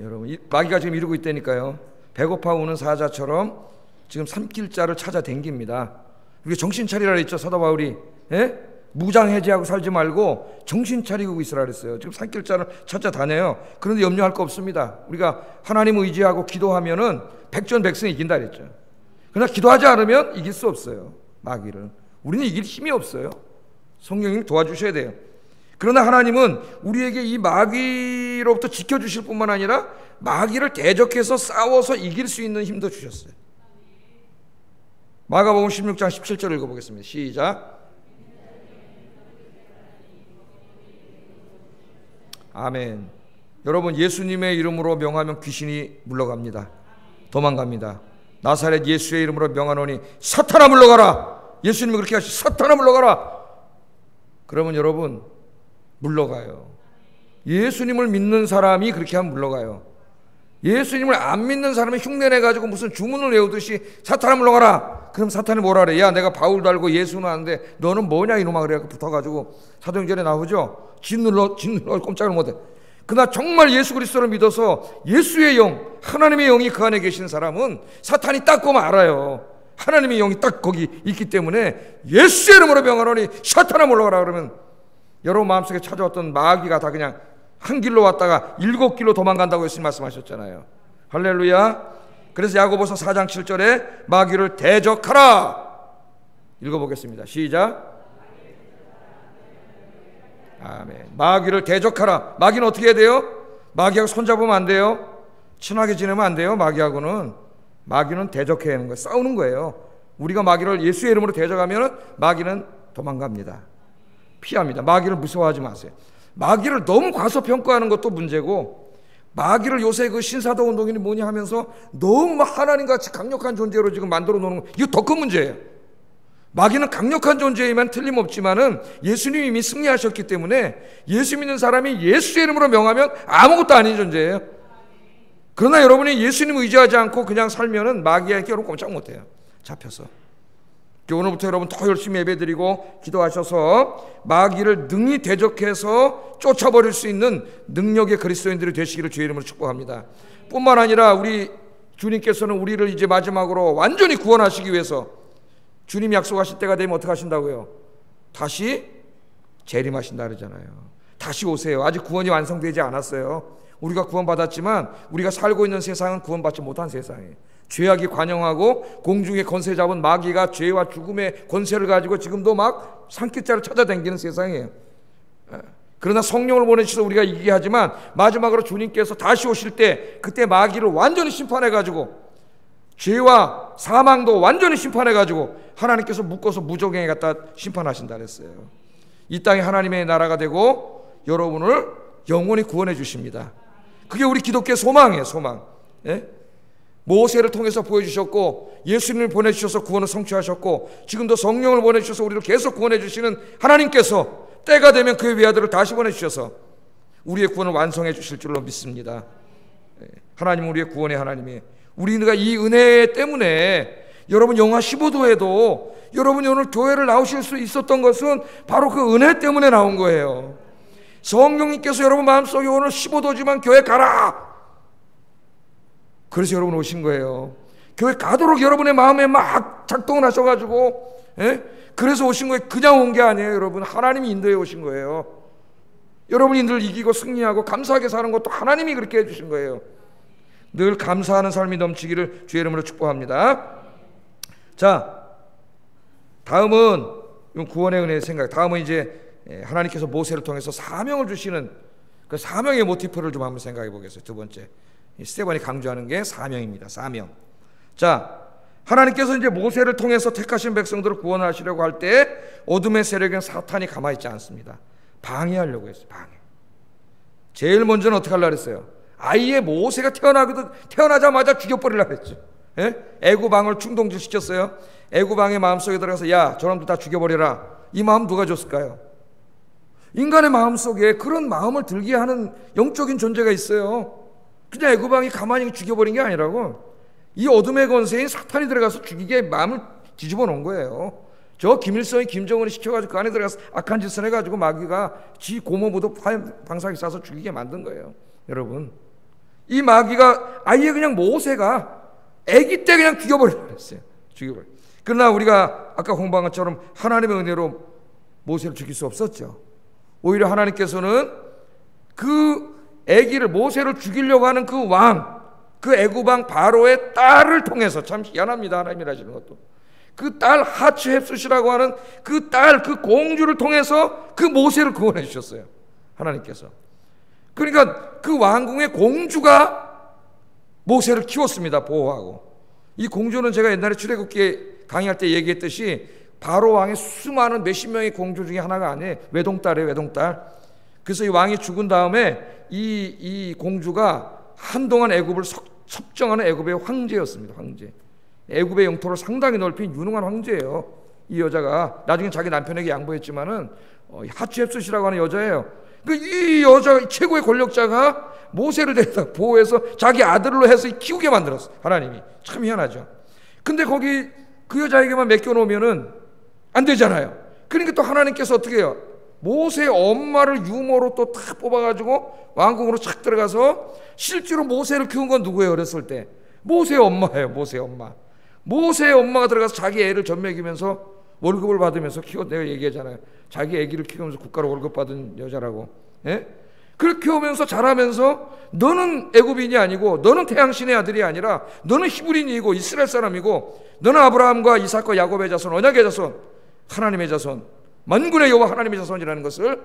여러분 마귀가 지금 이러고 있다니까요. 배고파 우는 사자처럼 지금 삼킬 자를 찾아 댕깁니다. 우리 정신 차리라 했죠 사도 바울이 예? 무장해제하고 살지 말고 정신 차리고 있으라 그랬어요. 지금 산길자를 찾아 다녀요. 그런데 염려할 거 없습니다. 우리가 하나님 의지하고 기도하면은 백전백승 이긴다 그랬죠. 그러나 기도하지 않으면 이길 수 없어요. 마귀를. 우리는 이길 힘이 없어요. 성령님 도와주셔야 돼요. 그러나 하나님은 우리에게 이 마귀로부터 지켜주실 뿐만 아니라 마귀를 대적해서 싸워서 이길 수 있는 힘도 주셨어요. 마가복음 16장 17절 읽어보겠습니다. 시작. 아멘. 여러분 예수님의 이름으로 명하면 귀신이 물러갑니다. 도망갑니다. 나사렛 예수의 이름으로 명하노니 사탄아 물러가라. 예수님이 그렇게 하시 사탄아 물러가라. 그러면 여러분 물러가요. 예수님을 믿는 사람이 그렇게 하면 물러가요. 예수님을 안 믿는 사람이 흉내내 가지고 무슨 주문을 외우듯이 사탄아 물러가라. 그럼 사탄이 뭐라 그래? 야 내가 바울도 알고 예수는 아는데 너는 뭐냐 이놈아 그래 붙어 가지고 사도행전에 나오죠. 짓눌러 짓눌러 꼼짝을 못 해. 그러나 정말 예수 그리스도를 믿어서 예수의 영, 하나님의 영이 그 안에 계신 사람은 사탄이 딱 보면 알아요. 하나님의 영이 딱 거기 있기 때문에 예수의 이름으로 명하노니 사탄아 물러가라 그러면 여러분 마음속에 찾아왔던 마귀가 다 그냥 한 길로 왔다가 일곱 길로 도망간다고 예수님 말씀하셨잖아요. 할렐루야. 그래서 야고보서 4장 7절에 마귀를 대적하라. 읽어보겠습니다. 시작. 아멘. 마귀를 대적하라. 마귀는 어떻게 해야 돼요? 마귀하고 손잡으면 안 돼요. 친하게 지내면 안 돼요. 마귀하고는 마귀는 대적해야 하는 거예요. 싸우는 거예요. 우리가 마귀를 예수의 이름으로 대적하면 마귀는 도망갑니다. 피합니다. 마귀를 무서워하지 마세요. 마귀를 너무 과소평가하는 것도 문제고 마귀를 요새 그 신사도 운동이 뭐냐 하면서 너무 하나님 같이 강력한 존재로 지금 만들어 놓는 거 이거 더 큰 문제예요. 마귀는 강력한 존재이면 틀림없지만은 예수님이 이미 승리하셨기 때문에 예수 믿는 사람이 예수의 이름으로 명하면 아무것도 아닌 존재예요. 그러나 여러분이 예수님 의지하지 않고 그냥 살면은 마귀에게 여러분 꼼짝 못해요. 잡혀서. 오늘부터 여러분 더 열심히 예배드리고 기도하셔서 마귀를 능히 대적해서 쫓아버릴 수 있는 능력의 그리스도인들이 되시기를 주의 이름으로 축복합니다. 뿐만 아니라 우리 주님께서는 우리를 이제 마지막으로 완전히 구원하시기 위해서 주님 약속하실 때가 되면 어떻게 하신다고요? 다시 재림하신다 그러잖아요. 다시 오세요. 아직 구원이 완성되지 않았어요. 우리가 구원받았지만 우리가 살고 있는 세상은 구원받지 못한 세상이에요. 죄악이 관영하고 공중의 권세 잡은 마귀가 죄와 죽음의 권세를 가지고 지금도 막 산기자를 찾아다니는 세상이에요. 예. 그러나 성령을 보내주셔서 우리가 이기게 하지만 마지막으로 주님께서 다시 오실 때 그때 마귀를 완전히 심판해 가지고 죄와 사망도 완전히 심판해 가지고 하나님께서 묶어서 무적행에 갖다 심판하신다 그랬어요. 이 땅이 하나님의 나라가 되고 여러분을 영원히 구원해 주십니다. 그게 우리 기독교의 소망이에요, 소망. 예? 모세를 통해서 보여주셨고 예수님을 보내주셔서 구원을 성취하셨고 지금도 성령을 보내주셔서 우리를 계속 구원해 주시는 하나님께서 때가 되면 그의 외아들을 다시 보내주셔서 우리의 구원을 완성해 주실 줄로 믿습니다. 예, 하나님 우리의 구원의 하나님이 우리가 이 은혜 때문에 여러분 영하 15도에도 여러분이 오늘 교회를 나오실 수 있었던 것은 바로 그 은혜 때문에 나온 거예요. 성령님께서 여러분 마음속에 오늘 15도지만 교회 가라. 그래서 여러분 오신 거예요. 교회 가도록 여러분의 마음에 막 작동을 하셔가지고, 예? 그래서 오신 거예요. 그냥 온 게 아니에요, 여러분. 하나님이 인도해 오신 거예요. 여러분이 늘 이기고 승리하고 감사하게 사는 것도 하나님이 그렇게 해주신 거예요. 늘 감사하는 삶이 넘치기를 주의 이름으로 축복합니다. 자, 다음은 구원의 은혜의 생각. 다음은 이제 예, 하나님께서 모세를 통해서 사명을 주시는 그 사명의 모티프를 좀 한번 생각해 보겠어요. 두 번째. 스테반이 강조하는 게 사명입니다. 사명. 자, 하나님께서 이제 모세를 통해서 택하신 백성들을 구원하시려고 할 때 어둠의 세력은 사탄이 가만히 있지 않습니다. 방해하려고 했어요. 방해. 제일 먼저는 어떻게 하려고 했어요? 아예 모세가 태어나거든 태어나자마자 죽여버리려고 했죠. 예? 애구방을 충동시켰어요. 애구방의 마음속에 들어가서 야 저놈들 다 죽여버려라. 이 마음 누가 줬을까요? 인간의 마음속에 그런 마음을 들게 하는 영적인 존재가 있어요. 그냥 애구방이 가만히 죽여버린 게 아니라고 이 어둠의 권세인 사탄이 들어가서 죽이게 마음을 뒤집어 놓은 거예요. 저 김일성이 김정은이 시켜가지고 그 안에 들어가서 악한 짓을 해가지고 마귀가 지 고모부도 방사기 쏴서 죽이게 만든 거예요. 여러분. 이 마귀가 아예 그냥 모세가 아기 때 그냥 죽여버리려 했어요. 죽여버려. 그러나 우리가 아까 것처럼 하나님의 은혜로 모세를 죽일 수 없었죠. 오히려 하나님께서는 그 아기를 모세를 죽이려고 하는 그 왕, 그 애구방 바로의 딸을 통해서 참 희한합니다. 하나님이라시는 것도. 그 딸 하츠헵숫이라고 하는 그 딸, 그 공주를 통해서 그 모세를 구원해 주셨어요. 하나님께서. 그러니까 그 왕궁의 공주가 모세를 키웠습니다. 보호하고. 이 공주는 제가 옛날에 출애굽기 강의할 때 얘기했듯이 바로 왕의 수많은 몇십 명의 공주 중에 하나가 아니에요. 외동딸이에요, 외동딸. 그래서 이 왕이 죽은 다음에 이, 이 공주가 한동안 애굽을 섭정하는 애굽의 황제였습니다. 황제. 애굽의 영토를 상당히 넓힌 유능한 황제예요. 이 여자가 나중에 자기 남편에게 양보했지만은 어, 하츠엡스이라고 하는 여자예요. 그이 여자 최고의 권력자가 모세를 데려다 보호해서 자기 아들로 해서 키우게 만들었어. 하나님이 참 희한하죠. 근데 거기 그 여자에게만 맡겨놓으면은 안 되잖아요. 그러니까 또 하나님께서 어떻게 해요? 모세의 엄마를 유모로 또 탁 뽑아가지고 왕궁으로 착 들어가서 실제로 모세를 키운 건 누구예요? 어렸을 때 모세의 엄마예요. 모세의 엄마. 모세의 엄마가 들어가서 자기 애를 젖먹이면서 월급을 받으면서 키워 내가 얘기하잖아요. 자기 아기를 키우면서 국가로 월급 받은 여자라고. 예? 그렇게 오면서 자라면서 너는 애굽인이 아니고 너는 태양신의 아들이 아니라 너는 히브리인이고 이스라엘 사람이고 너는 아브라함과 이삭과 야곱의 자손 언약의 자손 하나님의 자손 만군의 여호와 하나님의 자손이라는 것을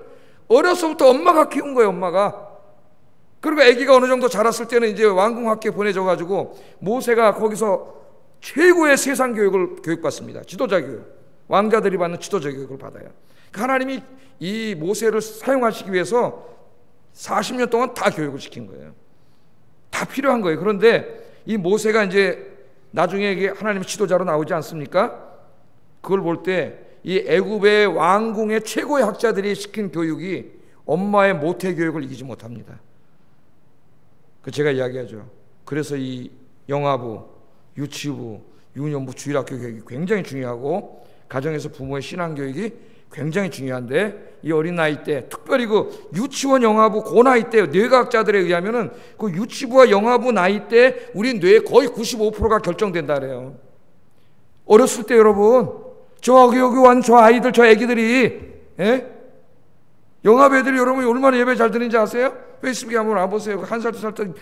어려서부터 엄마가 키운 거예요 엄마가 그리고 아기가 어느 정도 자랐을 때는 이제 왕궁 학교에 보내져 가지고 모세가 거기서 최고의 세상 교육을 교육받습니다 지도자 교육 왕자들이 받는 지도자 교육을 받아요 하나님이 이 모세를 사용하시기 위해서 40년 동안 다 교육을 시킨 거예요. 다 필요한 거예요. 그런데 이 모세가 이제 나중에 하나님 지도자로 나오지 않습니까? 그걸 볼 때 이 애굽의 왕궁의 최고의 학자들이 시킨 교육이 엄마의 모태 교육을 이기지 못합니다. 그 제가 이야기하죠. 그래서 이 영아부, 유치부, 유년부, 주일학교 교육이 굉장히 중요하고 가정에서 부모의 신앙 교육이 굉장히 중요한데 이 어린 나이 때 특별히 그 유치원 영아부 고 나이 때 뇌과학자들에 의하면은 그 유치부와 영아부 나이 때 우리 뇌 거의 95%가 결정된다 그래요. 어렸을 때 여러분 저기 여기 완저 아이들 저 애기들이 예? 영아부 애들이 여러분 얼마나 예배 잘 드는지 아세요? 페이스북에 한번 와보세요. 한 살 두 살때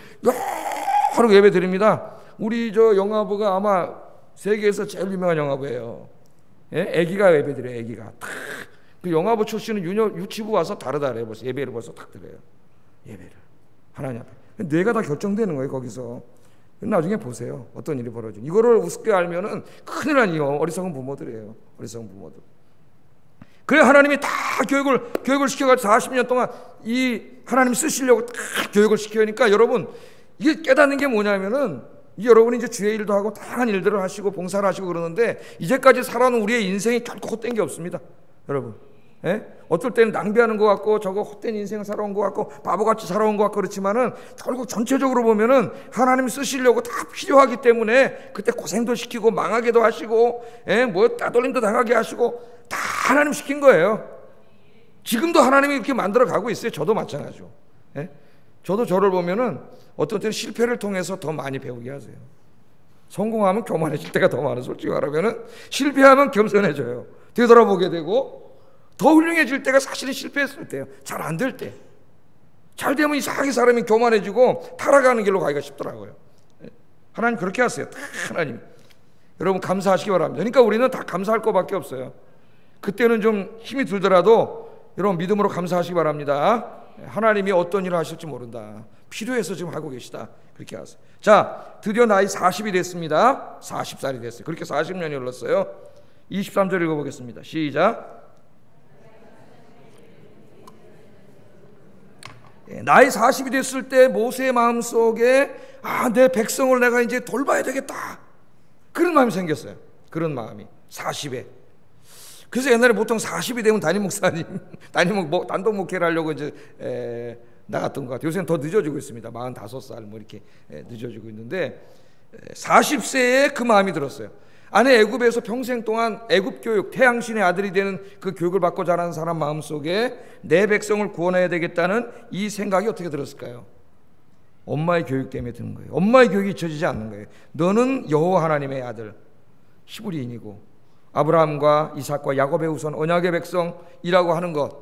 하루 예배 드립니다. 우리 저 영아부가 아마 세계에서 제일 유명한 영아부예요. 예? 애기가 예배 드려요. 애기가 그 영화부 출신은 유년, 유치부 와서 다르다 그래요. 예배를 벌써 딱 드려요. 예배를 하나님 앞에 뇌가 다 결정되는 거예요. 거기서 나중에 보세요. 어떤 일이 벌어지. 이거를 우습게 알면은 큰일 나요. 어리석은 부모들이에요. 어리석은 부모들. 그래 하나님이 다 교육을 교육을 시켜가지고 40년 동안 이 하나님 쓰시려고 다 교육을 시켜니까 여러분 이게 깨닫는 게 뭐냐면은 여러분이 이제 주의 일도 하고 다양한 일들을 하시고 봉사를 하시고 그러는데 이제까지 살아온 우리의 인생이 결코 헛된 게 없습니다. 여러분. 예? 어떨 때는 낭비하는 것 같고 저거 헛된 인생을 살아온 것 같고 바보같이 살아온 것 같고 그렇지만은 결국 전체적으로 보면은 하나님 쓰시려고 다 필요하기 때문에 그때 고생도 시키고 망하게도 하시고 예? 뭐 따돌림도 당하게 하시고 다 하나님 시킨 거예요. 지금도 하나님이 이렇게 만들어 가고 있어요. 저도 마찬가지죠. 예? 저도 저를 보면은 어떤 때는 실패를 통해서 더 많이 배우게 하세요. 성공하면 교만해질 때가 더 많아. 솔직히 말하면은 실패하면 겸손해져요. 되돌아보게 되고 더 훌륭해질 때가 사실은 실패했을 때예요. 잘 안 될 때. 잘 되면 이상하게 사람이 교만해지고 타락하는 길로 가기가 쉽더라고요. 하나님 그렇게 하세요. 하나님. 여러분 감사하시기 바랍니다. 그러니까 우리는 다 감사할 것밖에 없어요. 그때는 좀 힘이 들더라도 여러분 믿음으로 감사하시기 바랍니다. 하나님이 어떤 일을 하실지 모른다. 필요해서 지금 하고 계시다. 그렇게 하세요. 자, 드디어 나이 40이 됐습니다. 40살이 됐어요. 그렇게 40년이 흘렀어요. 23절 읽어보겠습니다. 시작. 나이 40이 됐을 때 모세의 마음속에 아, 내 백성을 내가 이제 돌봐야 되겠다. 그런 마음이 생겼어요. 그런 마음이 40에. 그래서 옛날에 보통 40이 되면 담임 목사님, 담임 목, 단독 목회를 하려고 이제 에, 나갔던 것 같아요. 요새는 더 늦어지고 있습니다. 45살 뭐 이렇게 에, 늦어지고 있는데 40세에 그 마음이 들었어요. 아내 애굽에서 평생 동안 애굽 교육, 태양신의 아들이 되는 그 교육을 받고 자란 사람 마음속에 내 백성을 구원해야 되겠다는 이 생각이 어떻게 들었을까요? 엄마의 교육 때문에 드는 거예요. 엄마의 교육이 잊혀지지 않는 거예요. 너는 여호와 하나님의 아들, 히브리인이고 아브라함과 이삭과 야곱의 우선 언약의 백성이라고 하는 것.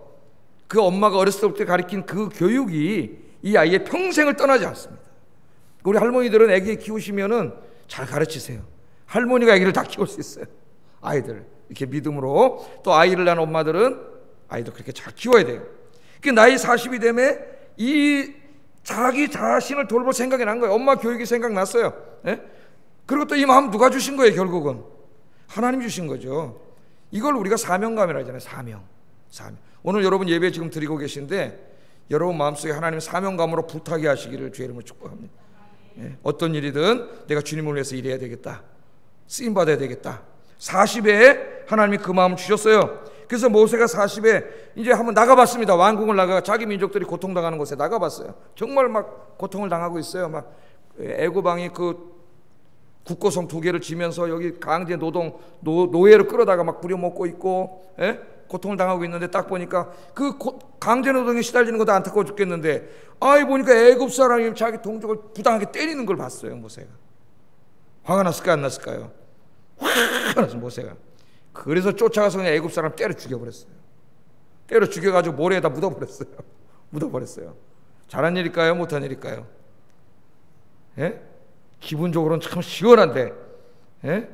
그 엄마가 어렸을 때부터 가르친 그 교육이 이 아이의 평생을 떠나지 않습니다. 우리 할머니들은 아기 키우시면은 잘 가르치세요. 할머니가 아기를 다 키울 수 있어요. 아이들 이렇게 믿음으로 또 아이를 낳은 엄마들은 아이도 그렇게 잘 키워야 돼요. 그 나이 40이 되면 이 자기 자신을 돌볼 생각이 난 거예요. 엄마 교육이 생각났어요. 예? 그리고 또 이 마음 누가 주신 거예요, 결국은. 하나님 주신 거죠. 이걸 우리가 사명감이라 하잖아요. 사명. 사명. 오늘 여러분 예배 지금 드리고 계신데 여러분 마음속에 하나님 사명감으로 불타게 하시기를 주의 이름으로 축복합니다. 예, 어떤 일이든 내가 주님을 위해서 일해야 되겠다. 쓰임 받아야 되겠다. 40에 하나님이 그 마음을 주셨어요. 그래서 모세가 40에 이제 한번 나가봤습니다. 왕궁을 나가 자기 민족들이 고통당하는 곳에 나가봤어요. 정말 막 고통을 당하고 있어요. 막 애고방이 그 국고성 두 개를 지면서 여기 강제 노동 노, 노예를 끌어다가 막 부려먹고 있고 예? 고통을 당하고 있는데 딱 보니까 그 고, 강제 노동에 시달리는 것도 안타까워 죽겠는데 아이 보니까 애굽 사람이 자기 동족을 부당하게 때리는 걸 봤어요 모세가 화가 났을까 안 났을까요? 화가 났어 모세가 그래서 쫓아가서 그냥 애굽 사람 때려 죽여버렸어요. 때려 죽여가지고 모래에다 묻어버렸어요. 묻어버렸어요. 잘한 일일까요? 못한 일일까요? 예? 기분적으로는 참 시원한데, 예?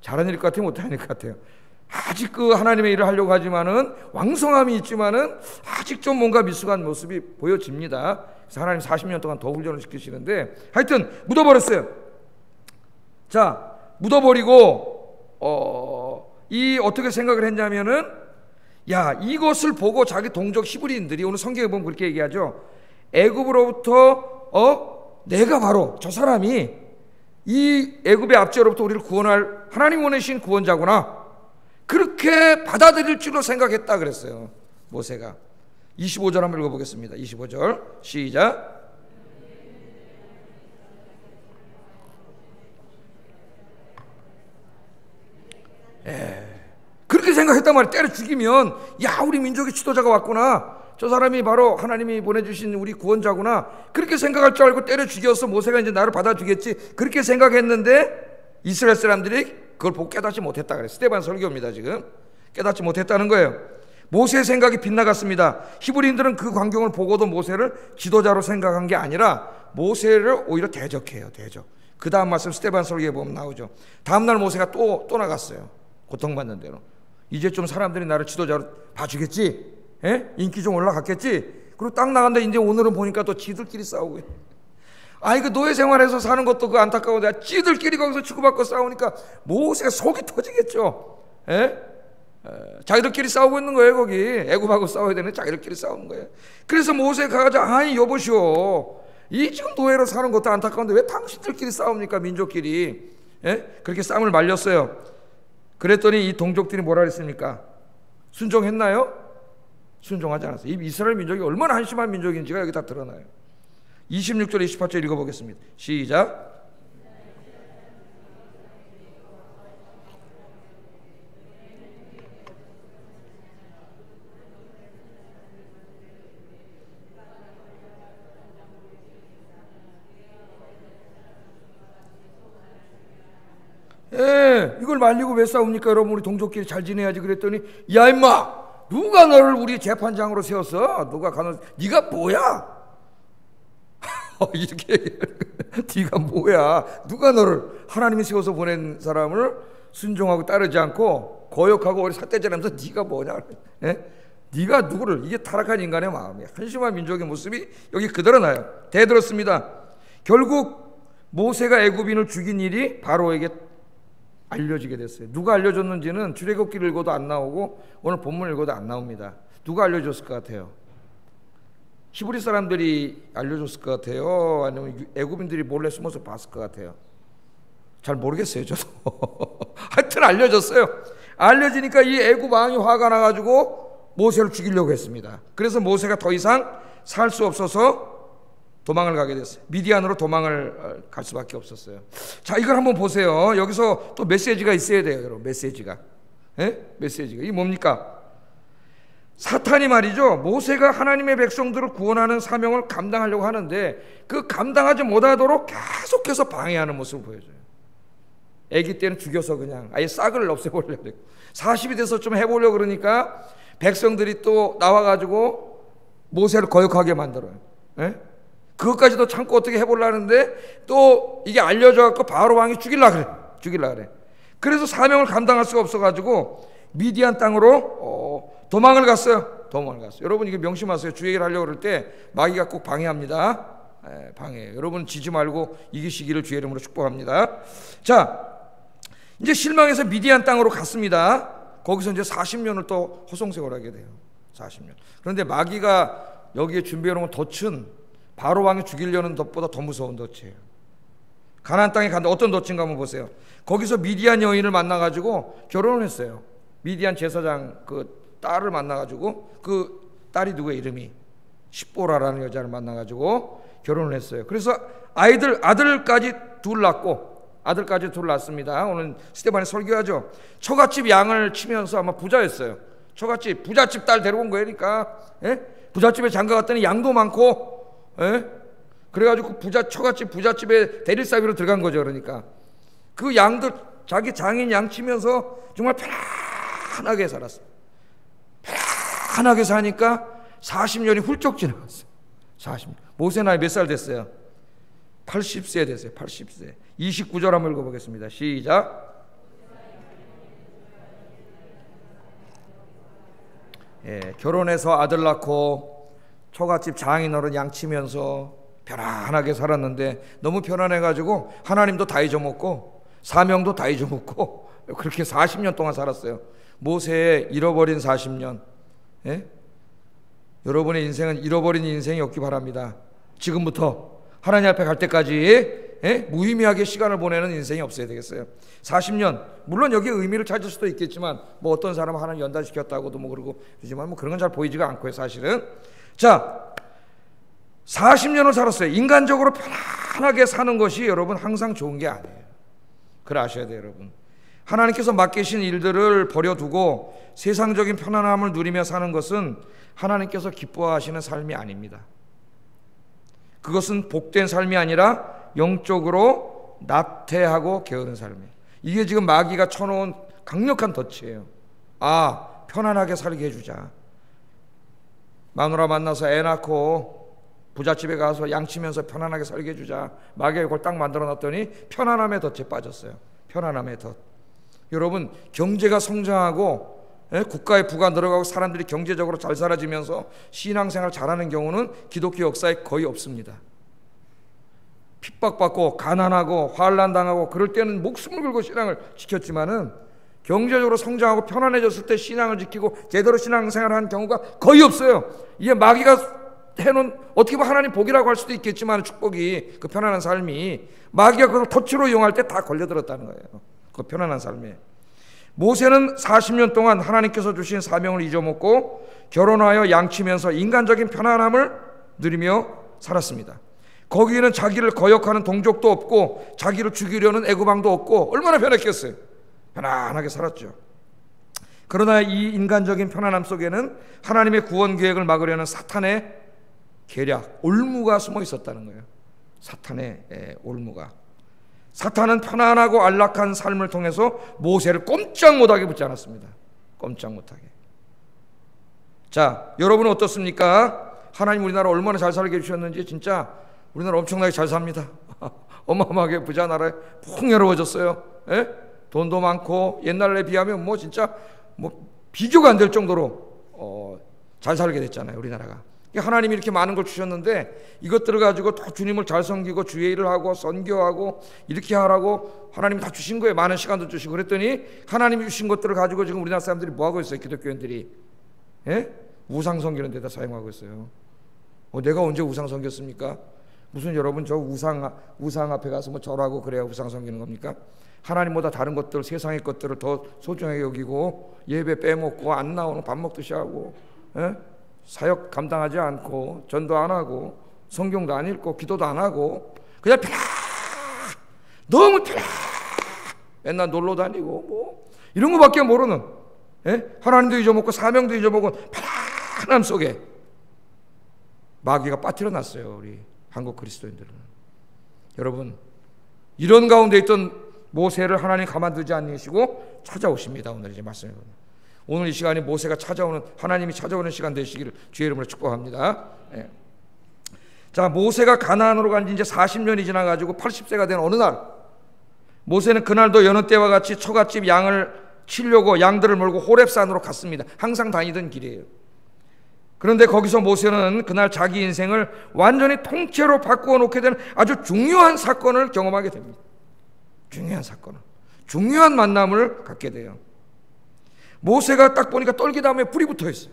잘한 일일 것 같아요? 못한 일일 것 같아요? 아직 그 하나님의 일을 하려고 하지만은 왕성함이 있지만은 아직 좀 뭔가 미숙한 모습이 보여집니다. 그래서 하나님 40년 동안 더 훈련을 시키시는데 하여튼 묻어버렸어요. 자, 묻어버리고 어, 이 어떻게 생각을 했냐면은 야 이것을 보고 자기 동족 히브리인들이 오늘 성경에 보면 그렇게 얘기하죠. 애굽으로부터 어 내가 바로 저 사람이 이 애굽의 압제로부터 우리를 구원할 하나님 원하신 구원자구나. 그렇게 받아들일 줄로 생각했다 그랬어요. 모세가. 25절 한번 읽어보겠습니다. 25절 시작. 예. 그렇게 생각했단 말이야. 때려 죽이면 야 우리 민족의 지도자가 왔구나. 저 사람이 바로 하나님이 보내주신 우리 구원자구나. 그렇게 생각할 줄 알고 때려 죽여서 모세가 이제 나를 받아주겠지. 그렇게 생각했는데 이스라엘 사람들이 그걸 보고 깨닫지 못했다 그래. 스테반 설교입니다 지금. 깨닫지 못했다는 거예요. 모세의 생각이 빗나갔습니다. 히브리인들은 그 광경을 보고도 모세를 지도자로 생각한 게 아니라 모세를 오히려 대적해요. 대적. 그 다음 말씀 스테반 설교에 보면 나오죠. 다음날 모세가 또, 또 나갔어요. 고통받는 대로. 이제 좀 사람들이 나를 지도자로 봐주겠지? 예? 인기 좀 올라갔겠지? 그리고 딱 나간다 이제 오늘은 보니까 또 지들끼리 싸우고 아이 그 노예 생활에서 사는 것도 그 안타까워 내가 지들끼리 거기서 치고받고 싸우니까 모세가 속이 터지겠죠. 예? 자기들끼리 싸우고 있는 거예요 거기 애굽하고 싸워야 되는 자기들끼리 싸우는 거예요. 그래서 모세가 가자 아이 여보시오 이 지금 노예로 사는 것도 안타까운데 왜 당신들끼리 싸웁니까 민족끼리 예? 그렇게 싸움을 말렸어요. 그랬더니 이 동족들이 뭐라 그랬습니까? 순종했나요? 순종하지 않았어요. 이 이스라엘 민족이 얼마나 한심한 민족인지가 여기 다 드러나요. 26절 28절 읽어보겠습니다. 시작. 예, 이걸 말리고 왜 싸웁니까? 여러분 우리 동족끼리 잘 지내야지 그랬더니 야 임마 누가 너를 우리 재판장으로 세웠어? 누가 가는 네가 뭐야? 이렇게 네가 뭐야? 누가 너를 하나님이 세워서 보낸 사람을 순종하고 따르지 않고 거역하고 우리 삿대질하면서 네가 뭐냐? 예? 네가 누구를 이게 타락한 인간의 마음이야. 한심한 민족의 모습이 여기 그대로 나요. 대들었습니다. 결국 모세가 애굽인을 죽인 일이 바로에게 알려지게 됐어요. 누가 알려줬는지는 출애굽기를 읽어도 안 나오고 오늘 본문 읽어도 안 나옵니다. 누가 알려줬을 것 같아요? 히브리 사람들이 알려줬을 것 같아요. 아니면 애굽인들이 몰래 숨어서 봤을 것 같아요. 잘 모르겠어요, 저도. 하여튼 알려졌어요. 알려지니까 이 애굽 왕이 화가 나가지고 모세를 죽이려고 했습니다. 그래서 모세가 더 이상 살 수 없어서 도망을 가게 됐어요. 미디안으로 도망을 어, 갈 수밖에 없었어요. 자, 이걸 한번 보세요. 여기서 또 메시지가 있어야 돼요, 여러분. 메시지가. 예? 메시지가. 이게 뭡니까? 사탄이 말이죠. 모세가 하나님의 백성들을 구원하는 사명을 감당하려고 하는데 그 감당하지 못하도록 계속해서 방해하는 모습을 보여줘요. 아기 때는 죽여서 그냥 아예 싹을 없애버리려고 그래요. 40이 돼서 좀 해보려고 그러니까 백성들이 또 나와가지고 모세를 거역하게 만들어요. 예? 그것까지도 참고 어떻게 해보려는데 또 이게 알려져 갖고 바로 왕이 죽일라 그래. 죽일라 그래. 그래서 사명을 감당할 수가 없어 가지고 미디안 땅으로 어, 도망을 갔어요. 도망을 갔어요. 여러분 이게 명심하세요. 주 얘기를 하려고 그럴 때 마귀가 꼭 방해합니다. 에, 방해. 여러분 지지 말고 이기시기를 주의 이름으로 축복합니다. 자, 이제 실망해서 미디안 땅으로 갔습니다. 거기서 이제 40년을 또 호송생활하게 돼요. 40년. 그런데 마귀가 여기에 준비해 놓은 덫은 바로 왕이 죽이려는 덫보다 더 무서운 덫이에요. 가나안 땅에 간다. 어떤 덫인가 한번 보세요. 거기서 미디안 여인을 만나 가지고 결혼을 했어요. 미디안 제사장 그 딸을 만나 가지고 그 딸이 누구의 이름이 십보라라는 여자를 만나 가지고 결혼을 했어요. 그래서 아이들 아들까지 둘 낳고 아들까지 둘 낳습니다. 오늘 스테반이 설교하죠. 처갓집 양을 치면서 아마 부자였어요. 처갓집 부잣집 딸 데려온 거니까 예? 부잣집에 장가 갔더니 양도 많고 에? 예? 그래가지고 그 부자 처갓집 부잣집에 대릴사비로 들어간 거죠. 그러니까 그 양들 자기 장인 양 치면서 정말 편안하게 살았어요. 편안하게 사니까 40년이 훌쩍 지나갔어요. 40년. 모세 나이 몇 살 됐어요? 80세 됐어요. 80세. 29절 한번 읽어보겠습니다. 시작. 예, 결혼해서 아들 낳고 초가집 장인어른 양치면서 편안하게 살았는데 너무 편안해가지고 하나님도 다 잊어먹고 사명도 다 잊어먹고 그렇게 40년 동안 살았어요. 모세의 잃어버린 40년. 예? 여러분의 인생은 잃어버린 인생이 없기 바랍니다. 지금부터 하나님 앞에 갈 때까지 예? 무의미하게 시간을 보내는 인생이 없어야 되겠어요. 40년 물론 여기 의미를 찾을 수도 있겠지만 뭐 어떤 사람은 하나님 연단시켰다고도 뭐 그러고 그러지만 뭐 그런 건 잘 보이지가 않고요 사실은 자 40년을 살았어요. 인간적으로 편안하게 사는 것이 여러분 항상 좋은 게 아니에요. 그걸 아셔야 돼요 여러분. 하나님께서 맡기신 일들을 버려두고 세상적인 편안함을 누리며 사는 것은 하나님께서 기뻐하시는 삶이 아닙니다. 그것은 복된 삶이 아니라 영적으로 나태하고 게으른 삶이에요. 이게 지금 마귀가 쳐놓은 강력한 덫이에요. 아, 편안하게 살게 해주자. 마누라 만나서 애 낳고 부잣집에 가서 양치면서 편안하게 살게 해주자. 마귀가 이걸 딱 만들어 놨더니 편안함의 덫에 빠졌어요. 편안함의 덫. 여러분, 경제가 성장하고 예? 국가의 부가 늘어가고 사람들이 경제적으로 잘 살아지면서 신앙생활 잘하는 경우는 기독교 역사에 거의 없습니다. 핍박받고 가난하고 환란 당하고 그럴 때는 목숨을 걸고 신앙을 지켰지만은 경제적으로 성장하고 편안해졌을 때 신앙을 지키고 제대로 신앙생활을 한 경우가 거의 없어요. 이게 마귀가 해놓은 어떻게 보면 하나님 복이라고 할 수도 있겠지만 축복이 그 편안한 삶이 마귀가 그걸 터치로 이용할 때 다 걸려들었다는 거예요. 그 편안한 삶에. 모세는 40년 동안 하나님께서 주신 사명을 잊어먹고 결혼하여 양치면서 인간적인 편안함을 누리며 살았습니다. 거기에는 자기를 거역하는 동족도 없고 자기를 죽이려는 애구방도 없고 얼마나 편했겠어요. 편안하게 살았죠. 그러나 이 인간적인 편안함 속에는 하나님의 구원 계획을 막으려는 사탄의 계략, 올무가 숨어 있었다는 거예요. 사탄의 올무가. 사탄은 편안하고 안락한 삶을 통해서 모세를 꼼짝 못하게 붙지 않았습니다. 꼼짝 못하게. 자, 여러분은 어떻습니까? 하나님 우리나라 얼마나 잘 살게 해주셨는지 진짜 우리나라 엄청나게 잘 삽니다. 어마어마하게 부자 나라에 풍요로워졌어요. 예? 돈도 많고 옛날에 비하면 뭐 진짜 뭐 비교가 안 될 정도로 어, 잘 살게 됐잖아요. 우리나라가. 하나님이 이렇게 많은 걸 주셨는데 이것들을 가지고 또 주님을 잘 섬기고 주의 일을 하고 선교하고 이렇게 하라고 하나님이 다 주신 거예요. 많은 시간도 주시고 그랬더니 하나님이 주신 것들을 가지고 지금 우리나라 사람들이 뭐 하고 있어요? 기독교인들이 예? 우상 섬기는 데다 사용하고 있어요. 어, 내가 언제 우상 섬겼습니까? 무슨 여러분 저 우상 우상 앞에 가서 뭐 절하고 그래야 우상 섬기는 겁니까? 하나님보다 다른 것들 세상의 것들을 더 소중하게 여기고 예배 빼먹고 안 나오는 밥 먹듯이 하고 예? 사역 감당하지 않고 전도 안 하고 성경도 안 읽고 기도도 안 하고 그냥 편안 너무 편안 맨날 놀러 다니고 뭐 이런 거밖에 모르는 예? 하나님도 잊어먹고 사명도 잊어먹고 편안함 속에 마귀가 빠뜨려 놨어요 우리 한국 그리스도인들은 여러분 이런 가운데 있던 모세를 하나님 가만두지 않으시고 찾아오십니다 오늘 이제 보면 오늘 이 시간이 모세가 찾아오는 하나님이 찾아오는 시간 되시기를 주의 이름으로 축복합니다. 예. 자 모세가 가나안으로 간 지 이제 40년이 지나가지고 80세가 된 어느 날 모세는 그날도 여느 때와 같이 처갓집 양을 치려고 양들을 몰고 호렙산으로 갔습니다. 항상 다니던 길이에요. 그런데 거기서 모세는 그날 자기 인생을 완전히 통째로 바꾸어 놓게 되는 아주 중요한 사건을 경험하게 됩니다. 중요한 사건을. 중요한 만남을 갖게 돼요. 모세가 딱 보니까 떨기나무에 불이 붙어 있어요.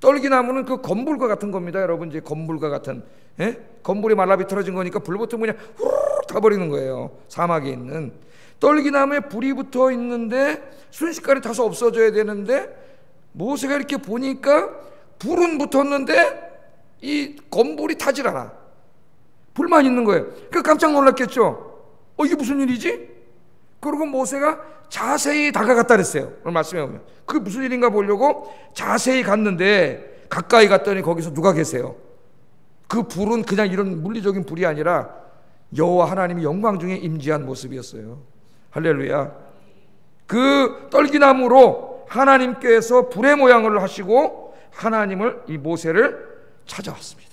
떨기나무는 그 건불과 같은 겁니다. 여러분 이제 건불과 같은 예? 건불이 말라 비틀어진 거니까 불 붙으면 그냥 후루룩 타버리는 거예요. 사막에 있는 떨기나무에 불이 붙어 있는데 순식간에 타서 없어져야 되는데 모세가 이렇게 보니까 불은 붙었는데 이 건불이 타질 않아. 불만 있는 거예요. 그 깜짝 놀랐겠죠. 어 이게 무슨 일이지? 그리고 모세가 자세히 다가갔다 그랬어요. 오늘 말씀해 보면. 그게 무슨 일인가 보려고 자세히 갔는데 가까이 갔더니 거기서 누가 계세요? 그 불은 그냥 이런 물리적인 불이 아니라 여호와 하나님이 영광 중에 임재한 모습이었어요. 할렐루야. 그 떨기나무로 하나님께서 불의 모양을 하시고 하나님을 이 모세를 찾아왔습니다.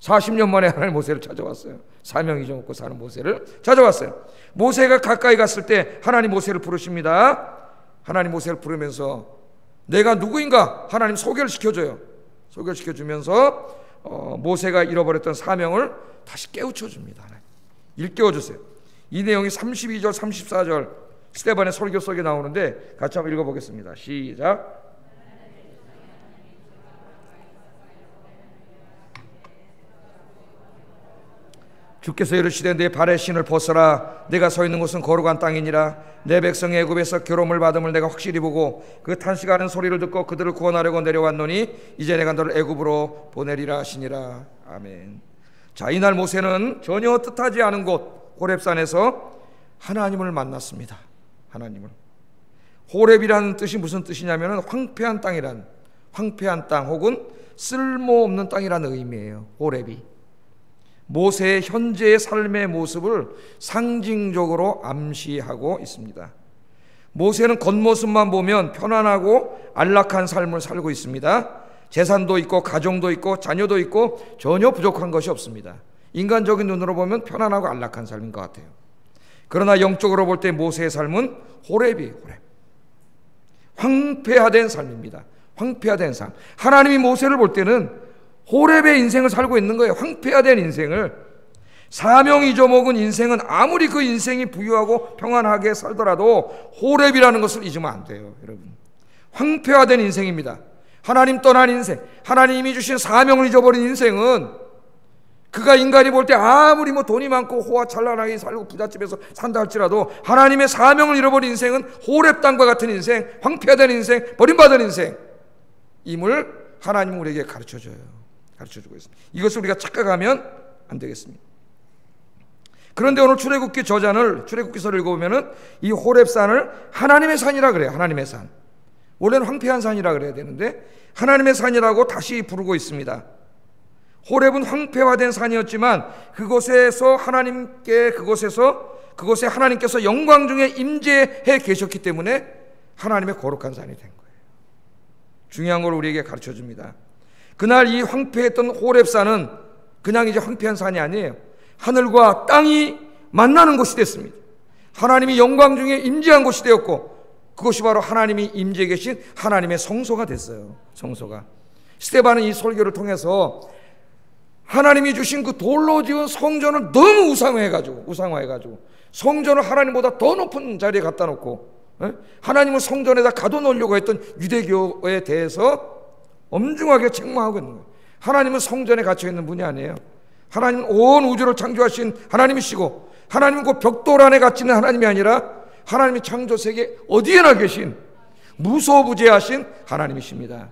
40년 만에 하나님 모세를 찾아왔어요. 사명 잊어먹고 사는 모세를 찾아왔어요. 모세가 가까이 갔을 때 하나님 모세를 부르십니다. 하나님 모세를 부르면서 내가 누구인가 하나님 소개를 시켜줘요. 소개를 시켜주면서 어, 모세가 잃어버렸던 사명을 다시 깨우쳐 줍니다. 일깨워 주세요. 이 내용이 32절, 34절 스테반의 설교 속에 나오는데 같이 한번 읽어보겠습니다. 시작. 주께서 이르시되 내 발의 신을 벗어라. 내가 서 있는 곳은 거룩한 땅이니라. 내 백성 애굽에서 괴로움을 받음을 내가 확실히 보고 그 탄식하는 소리를 듣고 그들을 구원하려고 내려왔노니 이제 내가 너를 애굽으로 보내리라 하시니라. 아멘. 자 이날 모세는 전혀 뜻하지 않은 곳 호렙산에서 하나님을 만났습니다. 하나님을. 호렙이라는 뜻이 무슨 뜻이냐면 황폐한 땅이란 황폐한 땅 혹은 쓸모없는 땅이라는 의미예요 호렙이 모세의 현재의 삶의 모습을 상징적으로 암시하고 있습니다. 모세는 겉모습만 보면 편안하고 안락한 삶을 살고 있습니다. 재산도 있고 가정도 있고 자녀도 있고 전혀 부족한 것이 없습니다. 인간적인 눈으로 보면 편안하고 안락한 삶인 것 같아요. 그러나 영적으로 볼 때 모세의 삶은 호랩이 호랩. 황폐화된 삶입니다. 황폐화된 삶. 하나님이 모세를 볼 때는 호랩의 인생을 살고 있는 거예요. 황폐화된 인생을. 사명 잊어먹은 인생은 아무리 그 인생이 부유하고 평안하게 살더라도 호랩이라는 것을 잊으면 안 돼요, 여러분. 황폐화된 인생입니다. 하나님 떠난 인생, 하나님이 주신 사명을 잊어버린 인생은 그가 인간이 볼 때 아무리 뭐 돈이 많고 호화찬란하게 살고 부잣집에서 산다 할지라도 하나님의 사명을 잃어버린 인생은 호랩 땅과 같은 인생, 황폐화된 인생, 버림받은 인생. 임을 하나님 우리에게 가르쳐 줘요. 가르쳐 주고 있습니다. 이것을 우리가 착각하면 안 되겠습니다. 그런데 오늘 출애굽기 저자를 출애굽기서를 읽어보면은 이 호렙산을 하나님의 산이라 그래요. 하나님의 산. 원래는 황폐한 산이라 그래야 되는데 하나님의 산이라고 다시 부르고 있습니다. 호렙은 황폐화된 산이었지만 그곳에서 하나님께 그곳에서 그곳에 하나님께서 영광 중에 임재해 계셨기 때문에 하나님의 거룩한 산이 된 거예요. 중요한 걸 우리에게 가르쳐 줍니다. 그날 이 황폐했던 호렙산은 그냥 이제 황폐한 산이 아니에요. 하늘과 땅이 만나는 곳이 됐습니다. 하나님이 영광 중에 임재한 곳이 되었고 그것이 바로 하나님이 임재 계신 하나님의 성소가 됐어요. 성소가. 스테반은 이 설교를 통해서 하나님이 주신 그 돌로 지은 성전을 너무 우상화해가지고 우상화해가지고 성전을 하나님보다 더 높은 자리에 갖다 놓고 에? 하나님을 성전에다 가둬놓으려고 했던 유대교에 대해서 엄중하게 책망하고 있는 거예요. 하나님은 성전에 갇혀 있는 분이 아니에요. 하나님은 온 우주를 창조하신 하나님이시고 하나님은 그 벽돌 안에 갇히는 하나님이 아니라 하나님이 창조 세계 어디에나 계신 무소부재하신 하나님이십니다.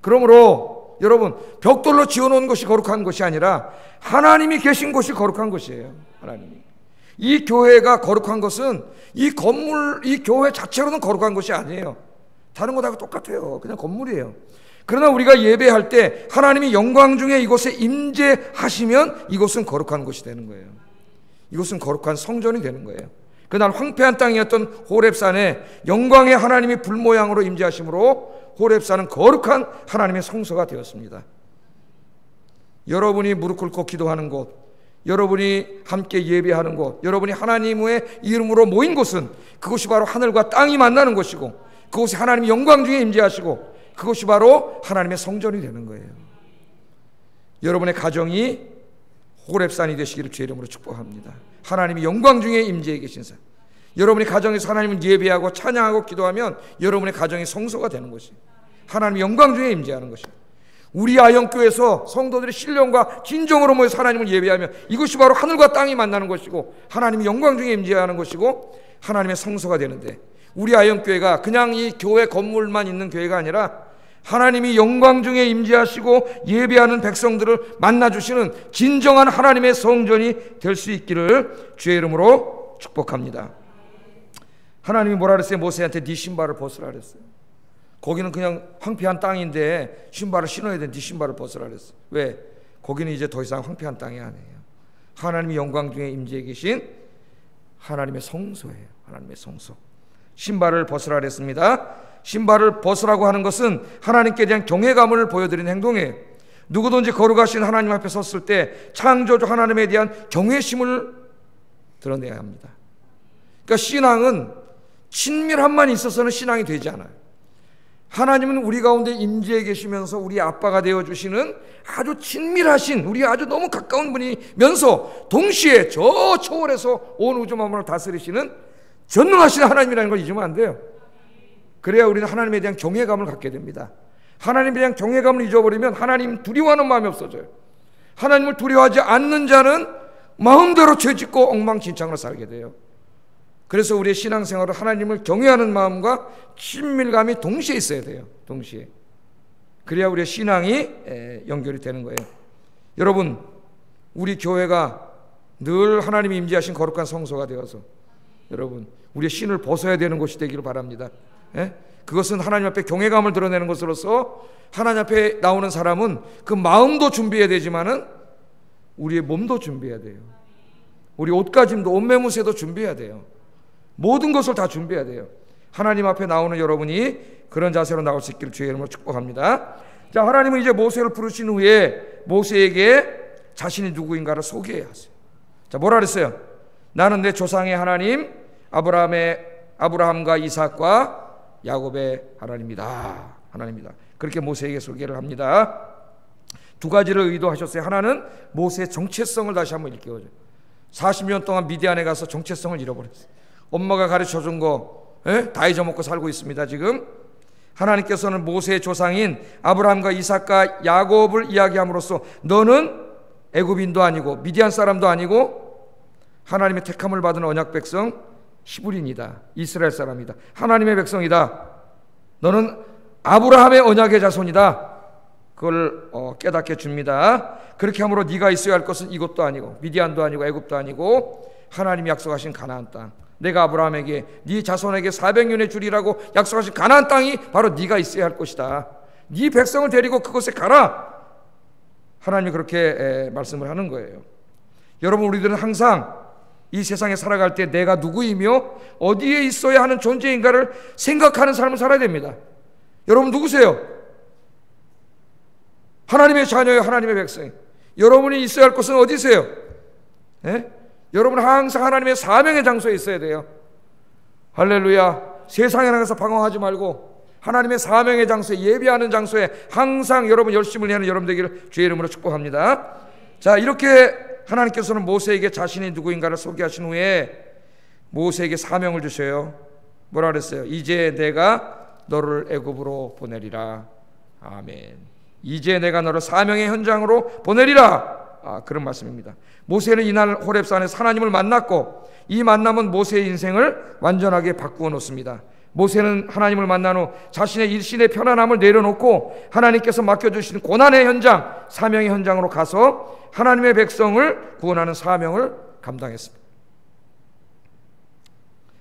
그러므로 여러분 벽돌로 지어놓은 것이 거룩한 것이 아니라 하나님이 계신 곳이 거룩한 것이에요. 하나님이 이 교회가 거룩한 것은 이 건물 이 교회 자체로는 거룩한 것이 아니에요. 다른 거다 똑같아요. 그냥 건물이에요. 그러나 우리가 예배할 때 하나님이 영광 중에 이곳에 임재하시면 이곳은 거룩한 곳이 되는 거예요. 이곳은 거룩한 성전이 되는 거예요. 그날 황폐한 땅이었던 호렙산에 영광의 하나님이 불 모양으로 임재하심으로 호렙산은 거룩한 하나님의 성소가 되었습니다. 여러분이 무릎 꿇고 기도하는 곳, 여러분이 함께 예배하는 곳, 여러분이 하나님의 이름으로 모인 곳은 그곳이 바로 하늘과 땅이 만나는 곳이고 그곳이 하나님의 영광 중에 임재하시고 그것이 바로 하나님의 성전이 되는 거예요. 여러분의 가정이 호랩산이 되시기를 주의 이름으로 축복합니다. 하나님이 영광 중에 임재해 계신 산. 여러분의 가정에서 하나님을 예배하고 찬양하고 기도하면 여러분의 가정이 성소가 되는 것이 하나님의 영광 중에 임재하는 것이 우리 아영교에서 성도들의 신령과 진정으로 모여 하나님을 예배하면 이것이 바로 하늘과 땅이 만나는 것이고 하나님의 영광 중에 임재하는 것이고 하나님의 성소가 되는데 우리 아영교회가 그냥 이 교회 건물만 있는 교회가 아니라 하나님이 영광 중에 임재하시고 예배하는 백성들을 만나 주시는 진정한 하나님의 성전이 될 수 있기를 주의 이름으로 축복합니다. 하나님이 뭐라 그랬어요? 모세한테 네 신발을 벗으라 그랬어요. 거기는 그냥 황폐한 땅인데 신발을 신어야 돼. 네 신발을 벗으라 그랬어. 왜? 거기는 이제 더 이상 황폐한 땅이 아니에요. 하나님이 영광 중에 임재해 계신 하나님의 성소예요. 하나님의 성소. 신발을 벗으라 그랬습니다. 신발을 벗으라고 하는 것은 하나님께 대한 경외감을 보여드리는 행동이에요. 누구든지 거룩하신 하나님 앞에 섰을 때 창조주 하나님에 대한 경외심을 드러내야 합니다. 그러니까 신앙은 친밀함만 있어서는 신앙이 되지 않아요. 하나님은 우리 가운데 임재해 계시면서 우리 아빠가 되어 주시는 아주 친밀하신 우리 아주 너무 가까운 분이면서 동시에 저 초월해서 온 우주 만물을 다스리시는 전능하신 하나님이라는 걸 잊으면 안 돼요. 그래야 우리는 하나님에 대한 경외감을 갖게 됩니다. 하나님에 대한 경외감을 잊어버리면 하나님 두려워하는 마음이 없어져요. 하나님을 두려워하지 않는 자는 마음대로 죄짓고 엉망진창으로 살게 돼요. 그래서 우리의 신앙생활은 하나님을 경외하는 마음과 친밀감이 동시에 있어야 돼요. 동시에. 그래야 우리의 신앙이 연결이 되는 거예요. 여러분, 우리 교회가 늘 하나님이 임재하신 거룩한 성소가 되어서 여러분, 우리의 신을 벗어야 되는 곳이 되기를 바랍니다. 예? 그것은 하나님 앞에 경외감을 드러내는 것으로서 하나님 앞에 나오는 사람은 그 마음도 준비해야 되지만은 우리의 몸도 준비해야 돼요. 우리 옷가짐도 옷매무새도 준비해야 돼요. 모든 것을 다 준비해야 돼요. 하나님 앞에 나오는 여러분이 그런 자세로 나올 수 있기를 주의 이름으로 축복합니다. 자, 하나님은 이제 모세를 부르신 후에 모세에게 자신이 누구인가를 소개해야 하세요. 자, 뭐라 그랬어요? 나는 내 조상의 하나님 아브라함의 아브라함과 이삭과 야곱의 하나님이다. 하나님이다. 그렇게 모세에게 소개를 합니다. 두 가지를 의도하셨어요. 하나는 모세의 정체성을 다시 한번 일깨워줘요. 40년 동안 미디안에 가서 정체성을 잃어버렸어요. 엄마가 가르쳐 준거다 잊어먹고 살고 있습니다. 지금 하나님께서는 모세의 조상인 아브라함과 이삭과 야곱을 이야기함으로써 너는 애굽인도 아니고 미디안 사람도 아니고 하나님의 택함을 받은 언약 백성 히브리니다. 이스라엘 사람이다. 하나님의 백성이다. 너는 아브라함의 언약의 자손이다. 그걸 어, 깨닫게 줍니다. 그렇게 함으로 네가 있어야 할 것은 이것도 아니고 미디안도 아니고 애굽도 아니고 하나님이 약속하신 가나안 땅. 내가 아브라함에게 네 자손에게 400년의 주리라고 약속하신 가나안 땅이 바로 네가 있어야 할 것이다. 네 백성을 데리고 그곳에 가라. 하나님이 그렇게 말씀을 하는 거예요. 여러분 우리들은 항상 이 세상에 살아갈 때 내가 누구이며 어디에 있어야 하는 존재인가를 생각하는 삶을 살아야 됩니다. 여러분 누구세요? 하나님의 자녀요 하나님의 백성. 여러분이 있어야 할 곳은 어디세요? 예? 여러분 항상 하나님의 사명의 장소에 있어야 돼요. 할렐루야. 세상에 나가서 방황하지 말고 하나님의 사명의 장소에 예배하는 장소에 항상 여러분 열심을 내는 여러분 되기를 주의 이름으로 축복합니다. 자, 이렇게 하나님께서는 모세에게 자신이 누구인가를 소개하신 후에 모세에게 사명을 주셔요. 뭐라 그랬어요? 이제 내가 너를 애굽으로 보내리라. 아멘. 이제 내가 너를 사명의 현장으로 보내리라. 아, 그런 말씀입니다. 모세는 이날 호렙산에서 하나님을 만났고 이 만남은 모세의 인생을 완전하게 바꾸어 놓습니다. 모세는 하나님을 만난 후 자신의 일신의 편안함을 내려놓고 하나님께서 맡겨주신 고난의 현장, 사명의 현장으로 가서 하나님의 백성을 구원하는 사명을 감당했습니다.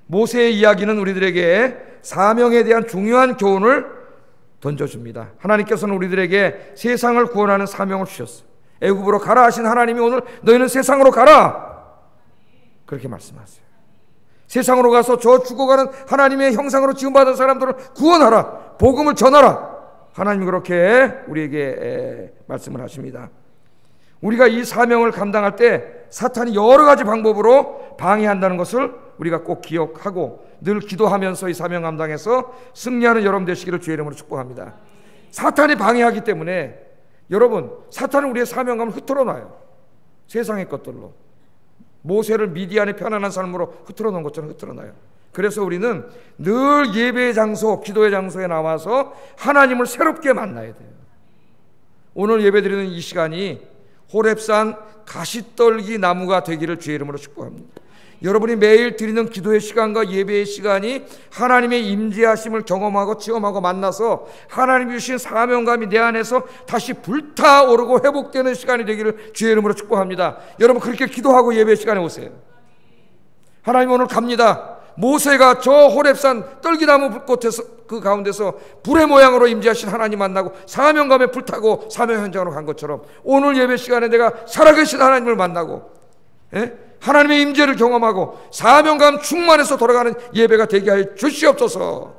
모세의 이야기는 우리들에게 사명에 대한 중요한 교훈을 던져줍니다. 하나님께서는 우리들에게 세상을 구원하는 사명을 주셨어요. 애굽으로 가라 하신 하나님이 오늘 너희는 세상으로 가라 그렇게 말씀하세요. 세상으로 가서 저 죽어가는 하나님의 형상으로 지음받은 사람들을 구원하라. 복음을 전하라. 하나님이 그렇게 우리에게 말씀을 하십니다. 우리가 이 사명을 감당할 때 사탄이 여러 가지 방법으로 방해한다는 것을 우리가 꼭 기억하고 늘 기도하면서 이 사명 감당해서 승리하는 여러분 되시기를 주의 이름으로 축복합니다. 사탄이 방해하기 때문에 여러분 사탄은 우리의 사명감을 흩어러 놔요. 세상의 것들로. 모세를 미디안의 편안한 삶으로 흐트러 놓은 것처럼 흐트러 놔요. 그래서 우리는 늘 예배의 장소, 기도의 장소에 나와서 하나님을 새롭게 만나야 돼요. 오늘 예배드리는 이 시간이 호랩산 가시떨기 나무가 되기를 주의 이름으로 축복합니다. 여러분이 매일 드리는 기도의 시간과 예배의 시간이 하나님의 임재하심을 경험하고 체험하고 만나서 하나님 주신 사명감이 내 안에서 다시 불타오르고 회복되는 시간이 되기를 주의 이름으로 축복합니다. 여러분 그렇게 기도하고 예배 시간에 오세요. 하나님 오늘 갑니다. 모세가 저 호랩산 떨기나무 꽃에서 그 가운데서 불의 모양으로 임재하신 하나님 만나고 사명감에 불타고 사명 현장으로 간 것처럼 오늘 예배 시간에 내가 살아계신 하나님을 만나고 예? 하나님의 임재를 경험하고 사명감 충만해서 돌아가는 예배가 되게 하여 주시옵소서.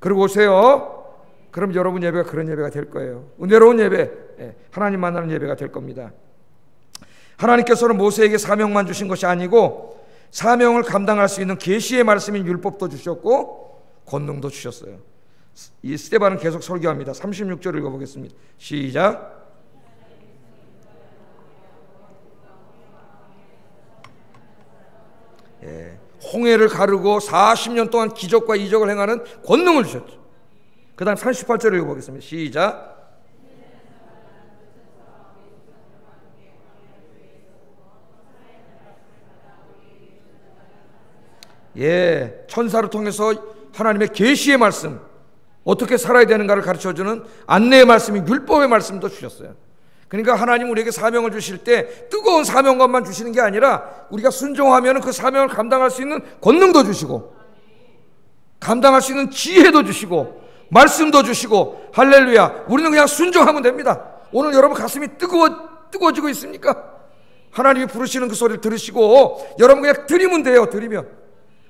그러고 오세요. 그럼 여러분 예배가 그런 예배가 될 거예요. 은혜로운 예배, 예, 하나님 만나는 예배가 될 겁니다. 하나님께서는 모세에게 사명만 주신 것이 아니고 사명을 감당할 수 있는 계시의 말씀인 율법도 주셨고 권능도 주셨어요. 이 스테반은 계속 설교합니다. 36절 읽어보겠습니다. 시작. 예, 홍해를 가르고 40년 동안 기적과 이적을 행하는 권능을 주셨죠. 그 다음 38절 읽어보겠습니다. 시작. 예, 천사를 통해서 하나님의 계시의 말씀, 어떻게 살아야 되는가를 가르쳐 주는 안내의 말씀이 율법의 말씀도 주셨어요. 그러니까 하나님 우리에게 사명을 주실 때 뜨거운 사명감만 주시는 게 아니라 우리가 순종하면 그 사명을 감당할 수 있는 권능도 주시고 감당할 수 있는 지혜도 주시고 말씀도 주시고 할렐루야 우리는 그냥 순종하면 됩니다. 오늘 여러분 가슴이 뜨거워 뜨거워지고 있습니까? 하나님이 부르시는 그 소리를 들으시고 여러분 그냥 드리면 돼요.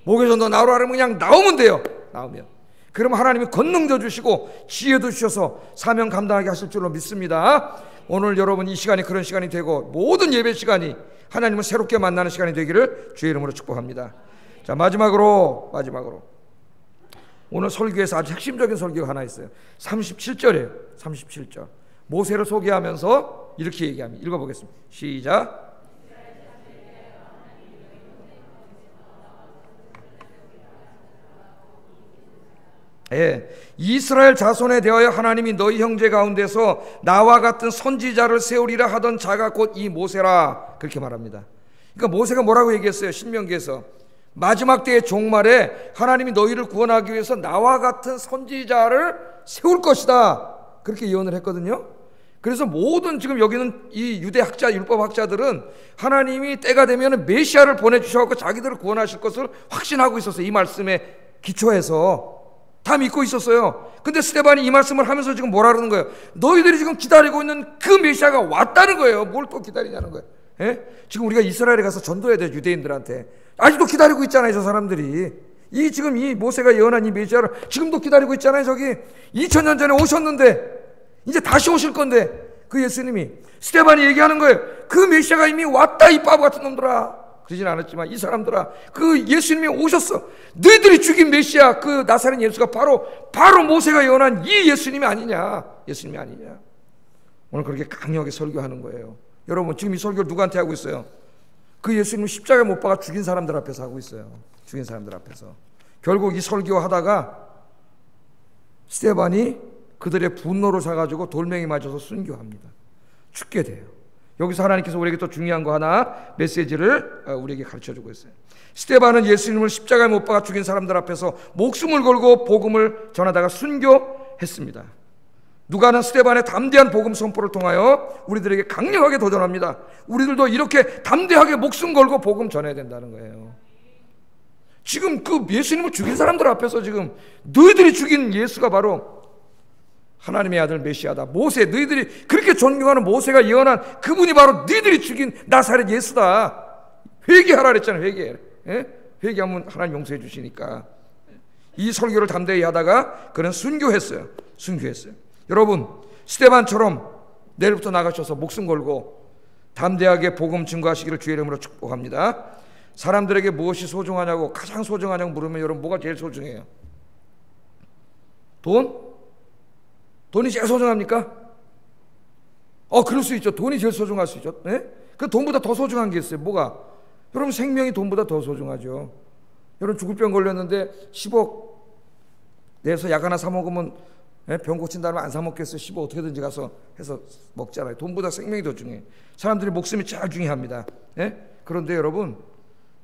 목에서 너 나오라 하면 그냥 나오면 돼요. 나오면 그럼 하나님이 권능도 주시고 지혜도 주셔서 사명 감당하게 하실 줄로 믿습니다. 오늘 여러분 이 시간이 그런 시간이 되고 모든 예배 시간이 하나님을 새롭게 만나는 시간이 되기를 주의 이름으로 축복합니다. 자 마지막으로 마지막으로 오늘 설교에서 아주 핵심적인 설교가 하나 있어요. 37절이에요. 37절. 모세를 소개하면서 이렇게 얘기합니다. 읽어보겠습니다. 시작. 예, 이스라엘 자손에 대하여 하나님이 너희 형제 가운데서 나와 같은 선지자를 세우리라 하던 자가 곧 이 모세라 그렇게 말합니다. 그러니까 모세가 뭐라고 얘기했어요? 신명기에서 마지막 때의 종말에 하나님이 너희를 구원하기 위해서 나와 같은 선지자를 세울 것이다. 그렇게 예언을 했거든요. 그래서 모든 지금 여기는 이 유대 학자, 율법 학자들은 하나님이 때가 되면 메시아를 보내 주셔서 자기들을 구원하실 것을 확신하고 있었어요. 이 말씀에 기초해서. 다 믿고 있었어요. 근데 스테반이 이 말씀을 하면서 지금 뭐라 그러는 거예요? 너희들이 지금 기다리고 있는 그 메시아가 왔다는 거예요. 뭘 또 기다리냐는 거예요. 예? 지금 우리가 이스라엘에 가서 전도해야 돼요. 유대인들한테. 아직도 기다리고 있잖아요. 저 사람들이. 이 지금 이 모세가 예언한 이 메시아를 지금도 기다리고 있잖아요. 저기 2000년 전에 오셨는데 이제 다시 오실 건데 그 예수님이 스테반이 얘기하는 거예요. 그 메시아가 이미 왔다 이 바보 같은 놈들아. 그러진 않았지만 이 사람들아 그 예수님이 오셨어. 너희들이 죽인 메시아 그 나사렛 예수가 바로 바로 모세가 예언한 이 예수님이 아니냐. 예수님이 아니냐. 오늘 그렇게 강력하게 설교하는 거예요. 여러분 지금 이 설교를 누구한테 하고 있어요? 그 예수님 십자가에 못 박아 죽인 사람들 앞에서 하고 있어요. 죽인 사람들 앞에서. 결국 이 설교하다가 스테반이 그들의 분노를 사가지고 돌멩이 맞아서 순교합니다. 죽게 돼요. 여기서 하나님께서 우리에게 또 중요한 거 하나 메시지를 어, 우리에게 가르쳐 주고 있어요. 스테반은 예수님을 십자가에 못 박아 죽인 사람들 앞에서 목숨을 걸고 복음을 전하다가 순교했습니다. 누가는 스테반의 담대한 복음 선포를 통하여 우리들에게 강력하게 도전합니다. 우리들도 이렇게 담대하게 목숨 걸고 복음 전해야 된다는 거예요. 지금 그 예수님을 죽인 사람들 앞에서 지금 너희들이 죽인 예수가 바로 하나님의 아들 메시아다. 모세 너희들이 그렇게 존경하는 모세가 예언한 그분이 바로 너희들이 죽인 나사렛 예수다. 회개하라 그랬잖아요. 회개. 예? 회개하면 하나님 용서해 주시니까. 이 설교를 담대히 하다가 그는 순교했어요. 순교했어요. 여러분 스테반처럼 내일부터 나가셔서 목숨 걸고 담대하게 복음 증거하시기를 주의 이름으로 축복합니다. 사람들에게 무엇이 소중하냐고 가장 소중하냐고 물으면 여러분 뭐가 제일 소중해요? 돈? 돈이 제일 소중합니까? 어, 그럴 수 있죠. 돈이 제일 소중할 수 있죠. 네? 그 돈보다 더 소중한 게 있어요. 뭐가? 여러분 생명이 돈보다 더 소중하죠. 여러분 죽을 병 걸렸는데 10억 내서 약 하나 사 먹으면 예? 병 고친다면 안사 먹겠어요. 10억 어떻게든지 가서 해서 먹잖아요. 돈보다 생명이 더 중요해. 사람들이 목숨이 제일 중요합니다. 예? 그런데 여러분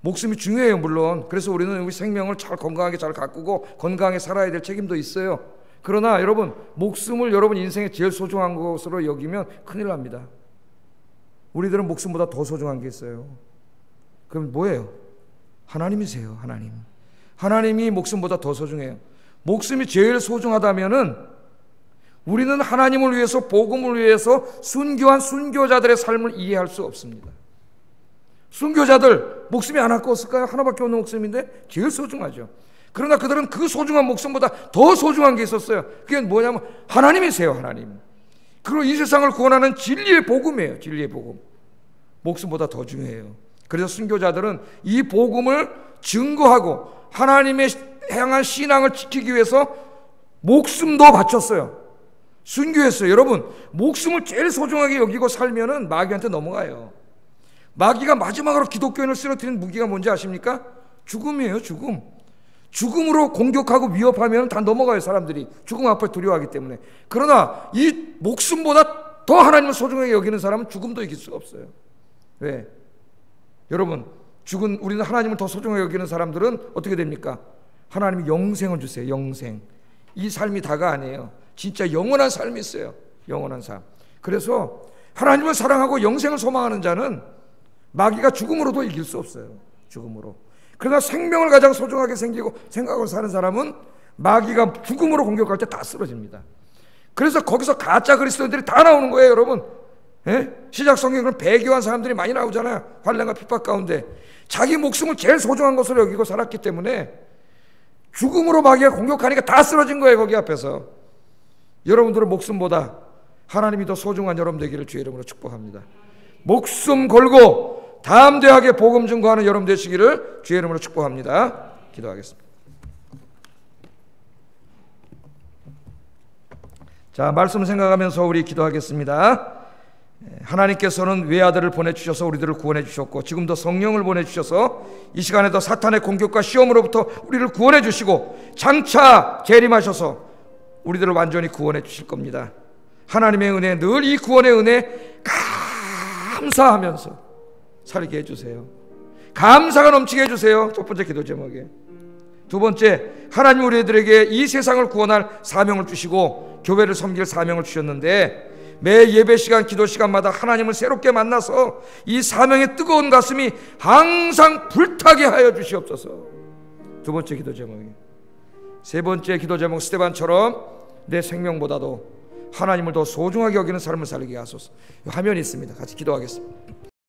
목숨이 중요해요. 물론. 그래서 우리는 우리 생명을 잘 건강하게 잘 가꾸고 건강하게 살아야 될 책임도 있어요. 그러나 여러분 목숨을 여러분 인생에 제일 소중한 것으로 여기면 큰일 납니다. 우리들은 목숨보다 더 소중한 게 있어요. 그럼 뭐예요? 하나님이세요. 하나님. 하나님이 목숨보다 더 소중해요. 목숨이 제일 소중하다면은 우리는 하나님을 위해서 복음을 위해서 순교한 순교자들의 삶을 이해할 수 없습니다. 순교자들 목숨이 안 아까웠을까요? 하나밖에 없는 목숨인데 제일 소중하죠. 그러나 그들은 그 소중한 목숨보다 더 소중한 게 있었어요. 그게 뭐냐면 하나님이세요, 하나님. 그리고 이 세상을 구원하는 진리의 복음이에요. 진리의 복음. 목숨보다 더 중요해요. 그래서 순교자들은 이 복음을 증거하고 하나님의 향한 신앙을 지키기 위해서 목숨도 바쳤어요. 순교했어요. 여러분, 목숨을 제일 소중하게 여기고 살면은 마귀한테 넘어가요. 마귀가 마지막으로 기독교인을 쓰러뜨리는 무기가 뭔지 아십니까? 죽음이에요, 죽음. 죽음으로 공격하고 위협하면 다 넘어가요, 사람들이. 죽음 앞에 두려워하기 때문에. 그러나 이 목숨보다 더 하나님을 소중하게 여기는 사람은 죽음도 이길 수가 없어요. 왜? 여러분, 죽은 우리는 하나님을 더 소중하게 여기는 사람들은 어떻게 됩니까? 하나님이 영생을 주세요. 영생. 이 삶이 다가 아니에요. 진짜 영원한 삶이 있어요. 영원한 삶. 그래서 하나님을 사랑하고 영생을 소망하는 자는 마귀가 죽음으로도 이길 수 없어요. 죽음으로. 그러나 생명을 가장 소중하게 생기고 생각하고 사는 사람은 마귀가 죽음으로 공격할 때 다 쓰러집니다. 그래서 거기서 가짜 그리스도인들이 다 나오는 거예요, 여러분. 예? 시작 성경은 배교한 사람들이 많이 나오잖아요. 환란과 핍박 가운데 자기 목숨을 제일 소중한 것으로 여기고 살았기 때문에 죽음으로 마귀가 공격하니까 다 쓰러진 거예요, 거기 앞에서. 여러분들의 목숨보다 하나님이 더 소중한 여러분 되기를 주의 이름으로 축복합니다. 목숨 걸고 담대하게 복음 증거하는 여러분 되시기를 주의 이름으로 축복합니다. 기도하겠습니다. 자, 말씀 생각하면서 우리 기도하겠습니다. 하나님께서는 외아들을 보내주셔서 우리들을 구원해 주셨고 지금도 성령을 보내주셔서 이 시간에도 사탄의 공격과 시험으로부터 우리를 구원해 주시고 장차 재림하셔서 우리들을 완전히 구원해 주실 겁니다. 하나님의 은혜 늘 이 구원의 은혜 감사하면서 살게 해주세요. 감사가 넘치게 해주세요. 첫 번째 기도 제목에. 두 번째, 하나님 우리들에게 이 세상을 구원할 사명을 주시고 교회를 섬길 사명을 주셨는데 매 예배 시간, 기도 시간마다 하나님을 새롭게 만나서 이 사명의 뜨거운 가슴이 항상 불타게 하여 주시옵소서. 두 번째 기도 제목이. 세 번째 기도 제목 스테반처럼 내 생명보다도 하나님을 더 소중하게 여기는 삶을 살게 하소서. 화면이 있습니다. 같이 기도하겠습니다.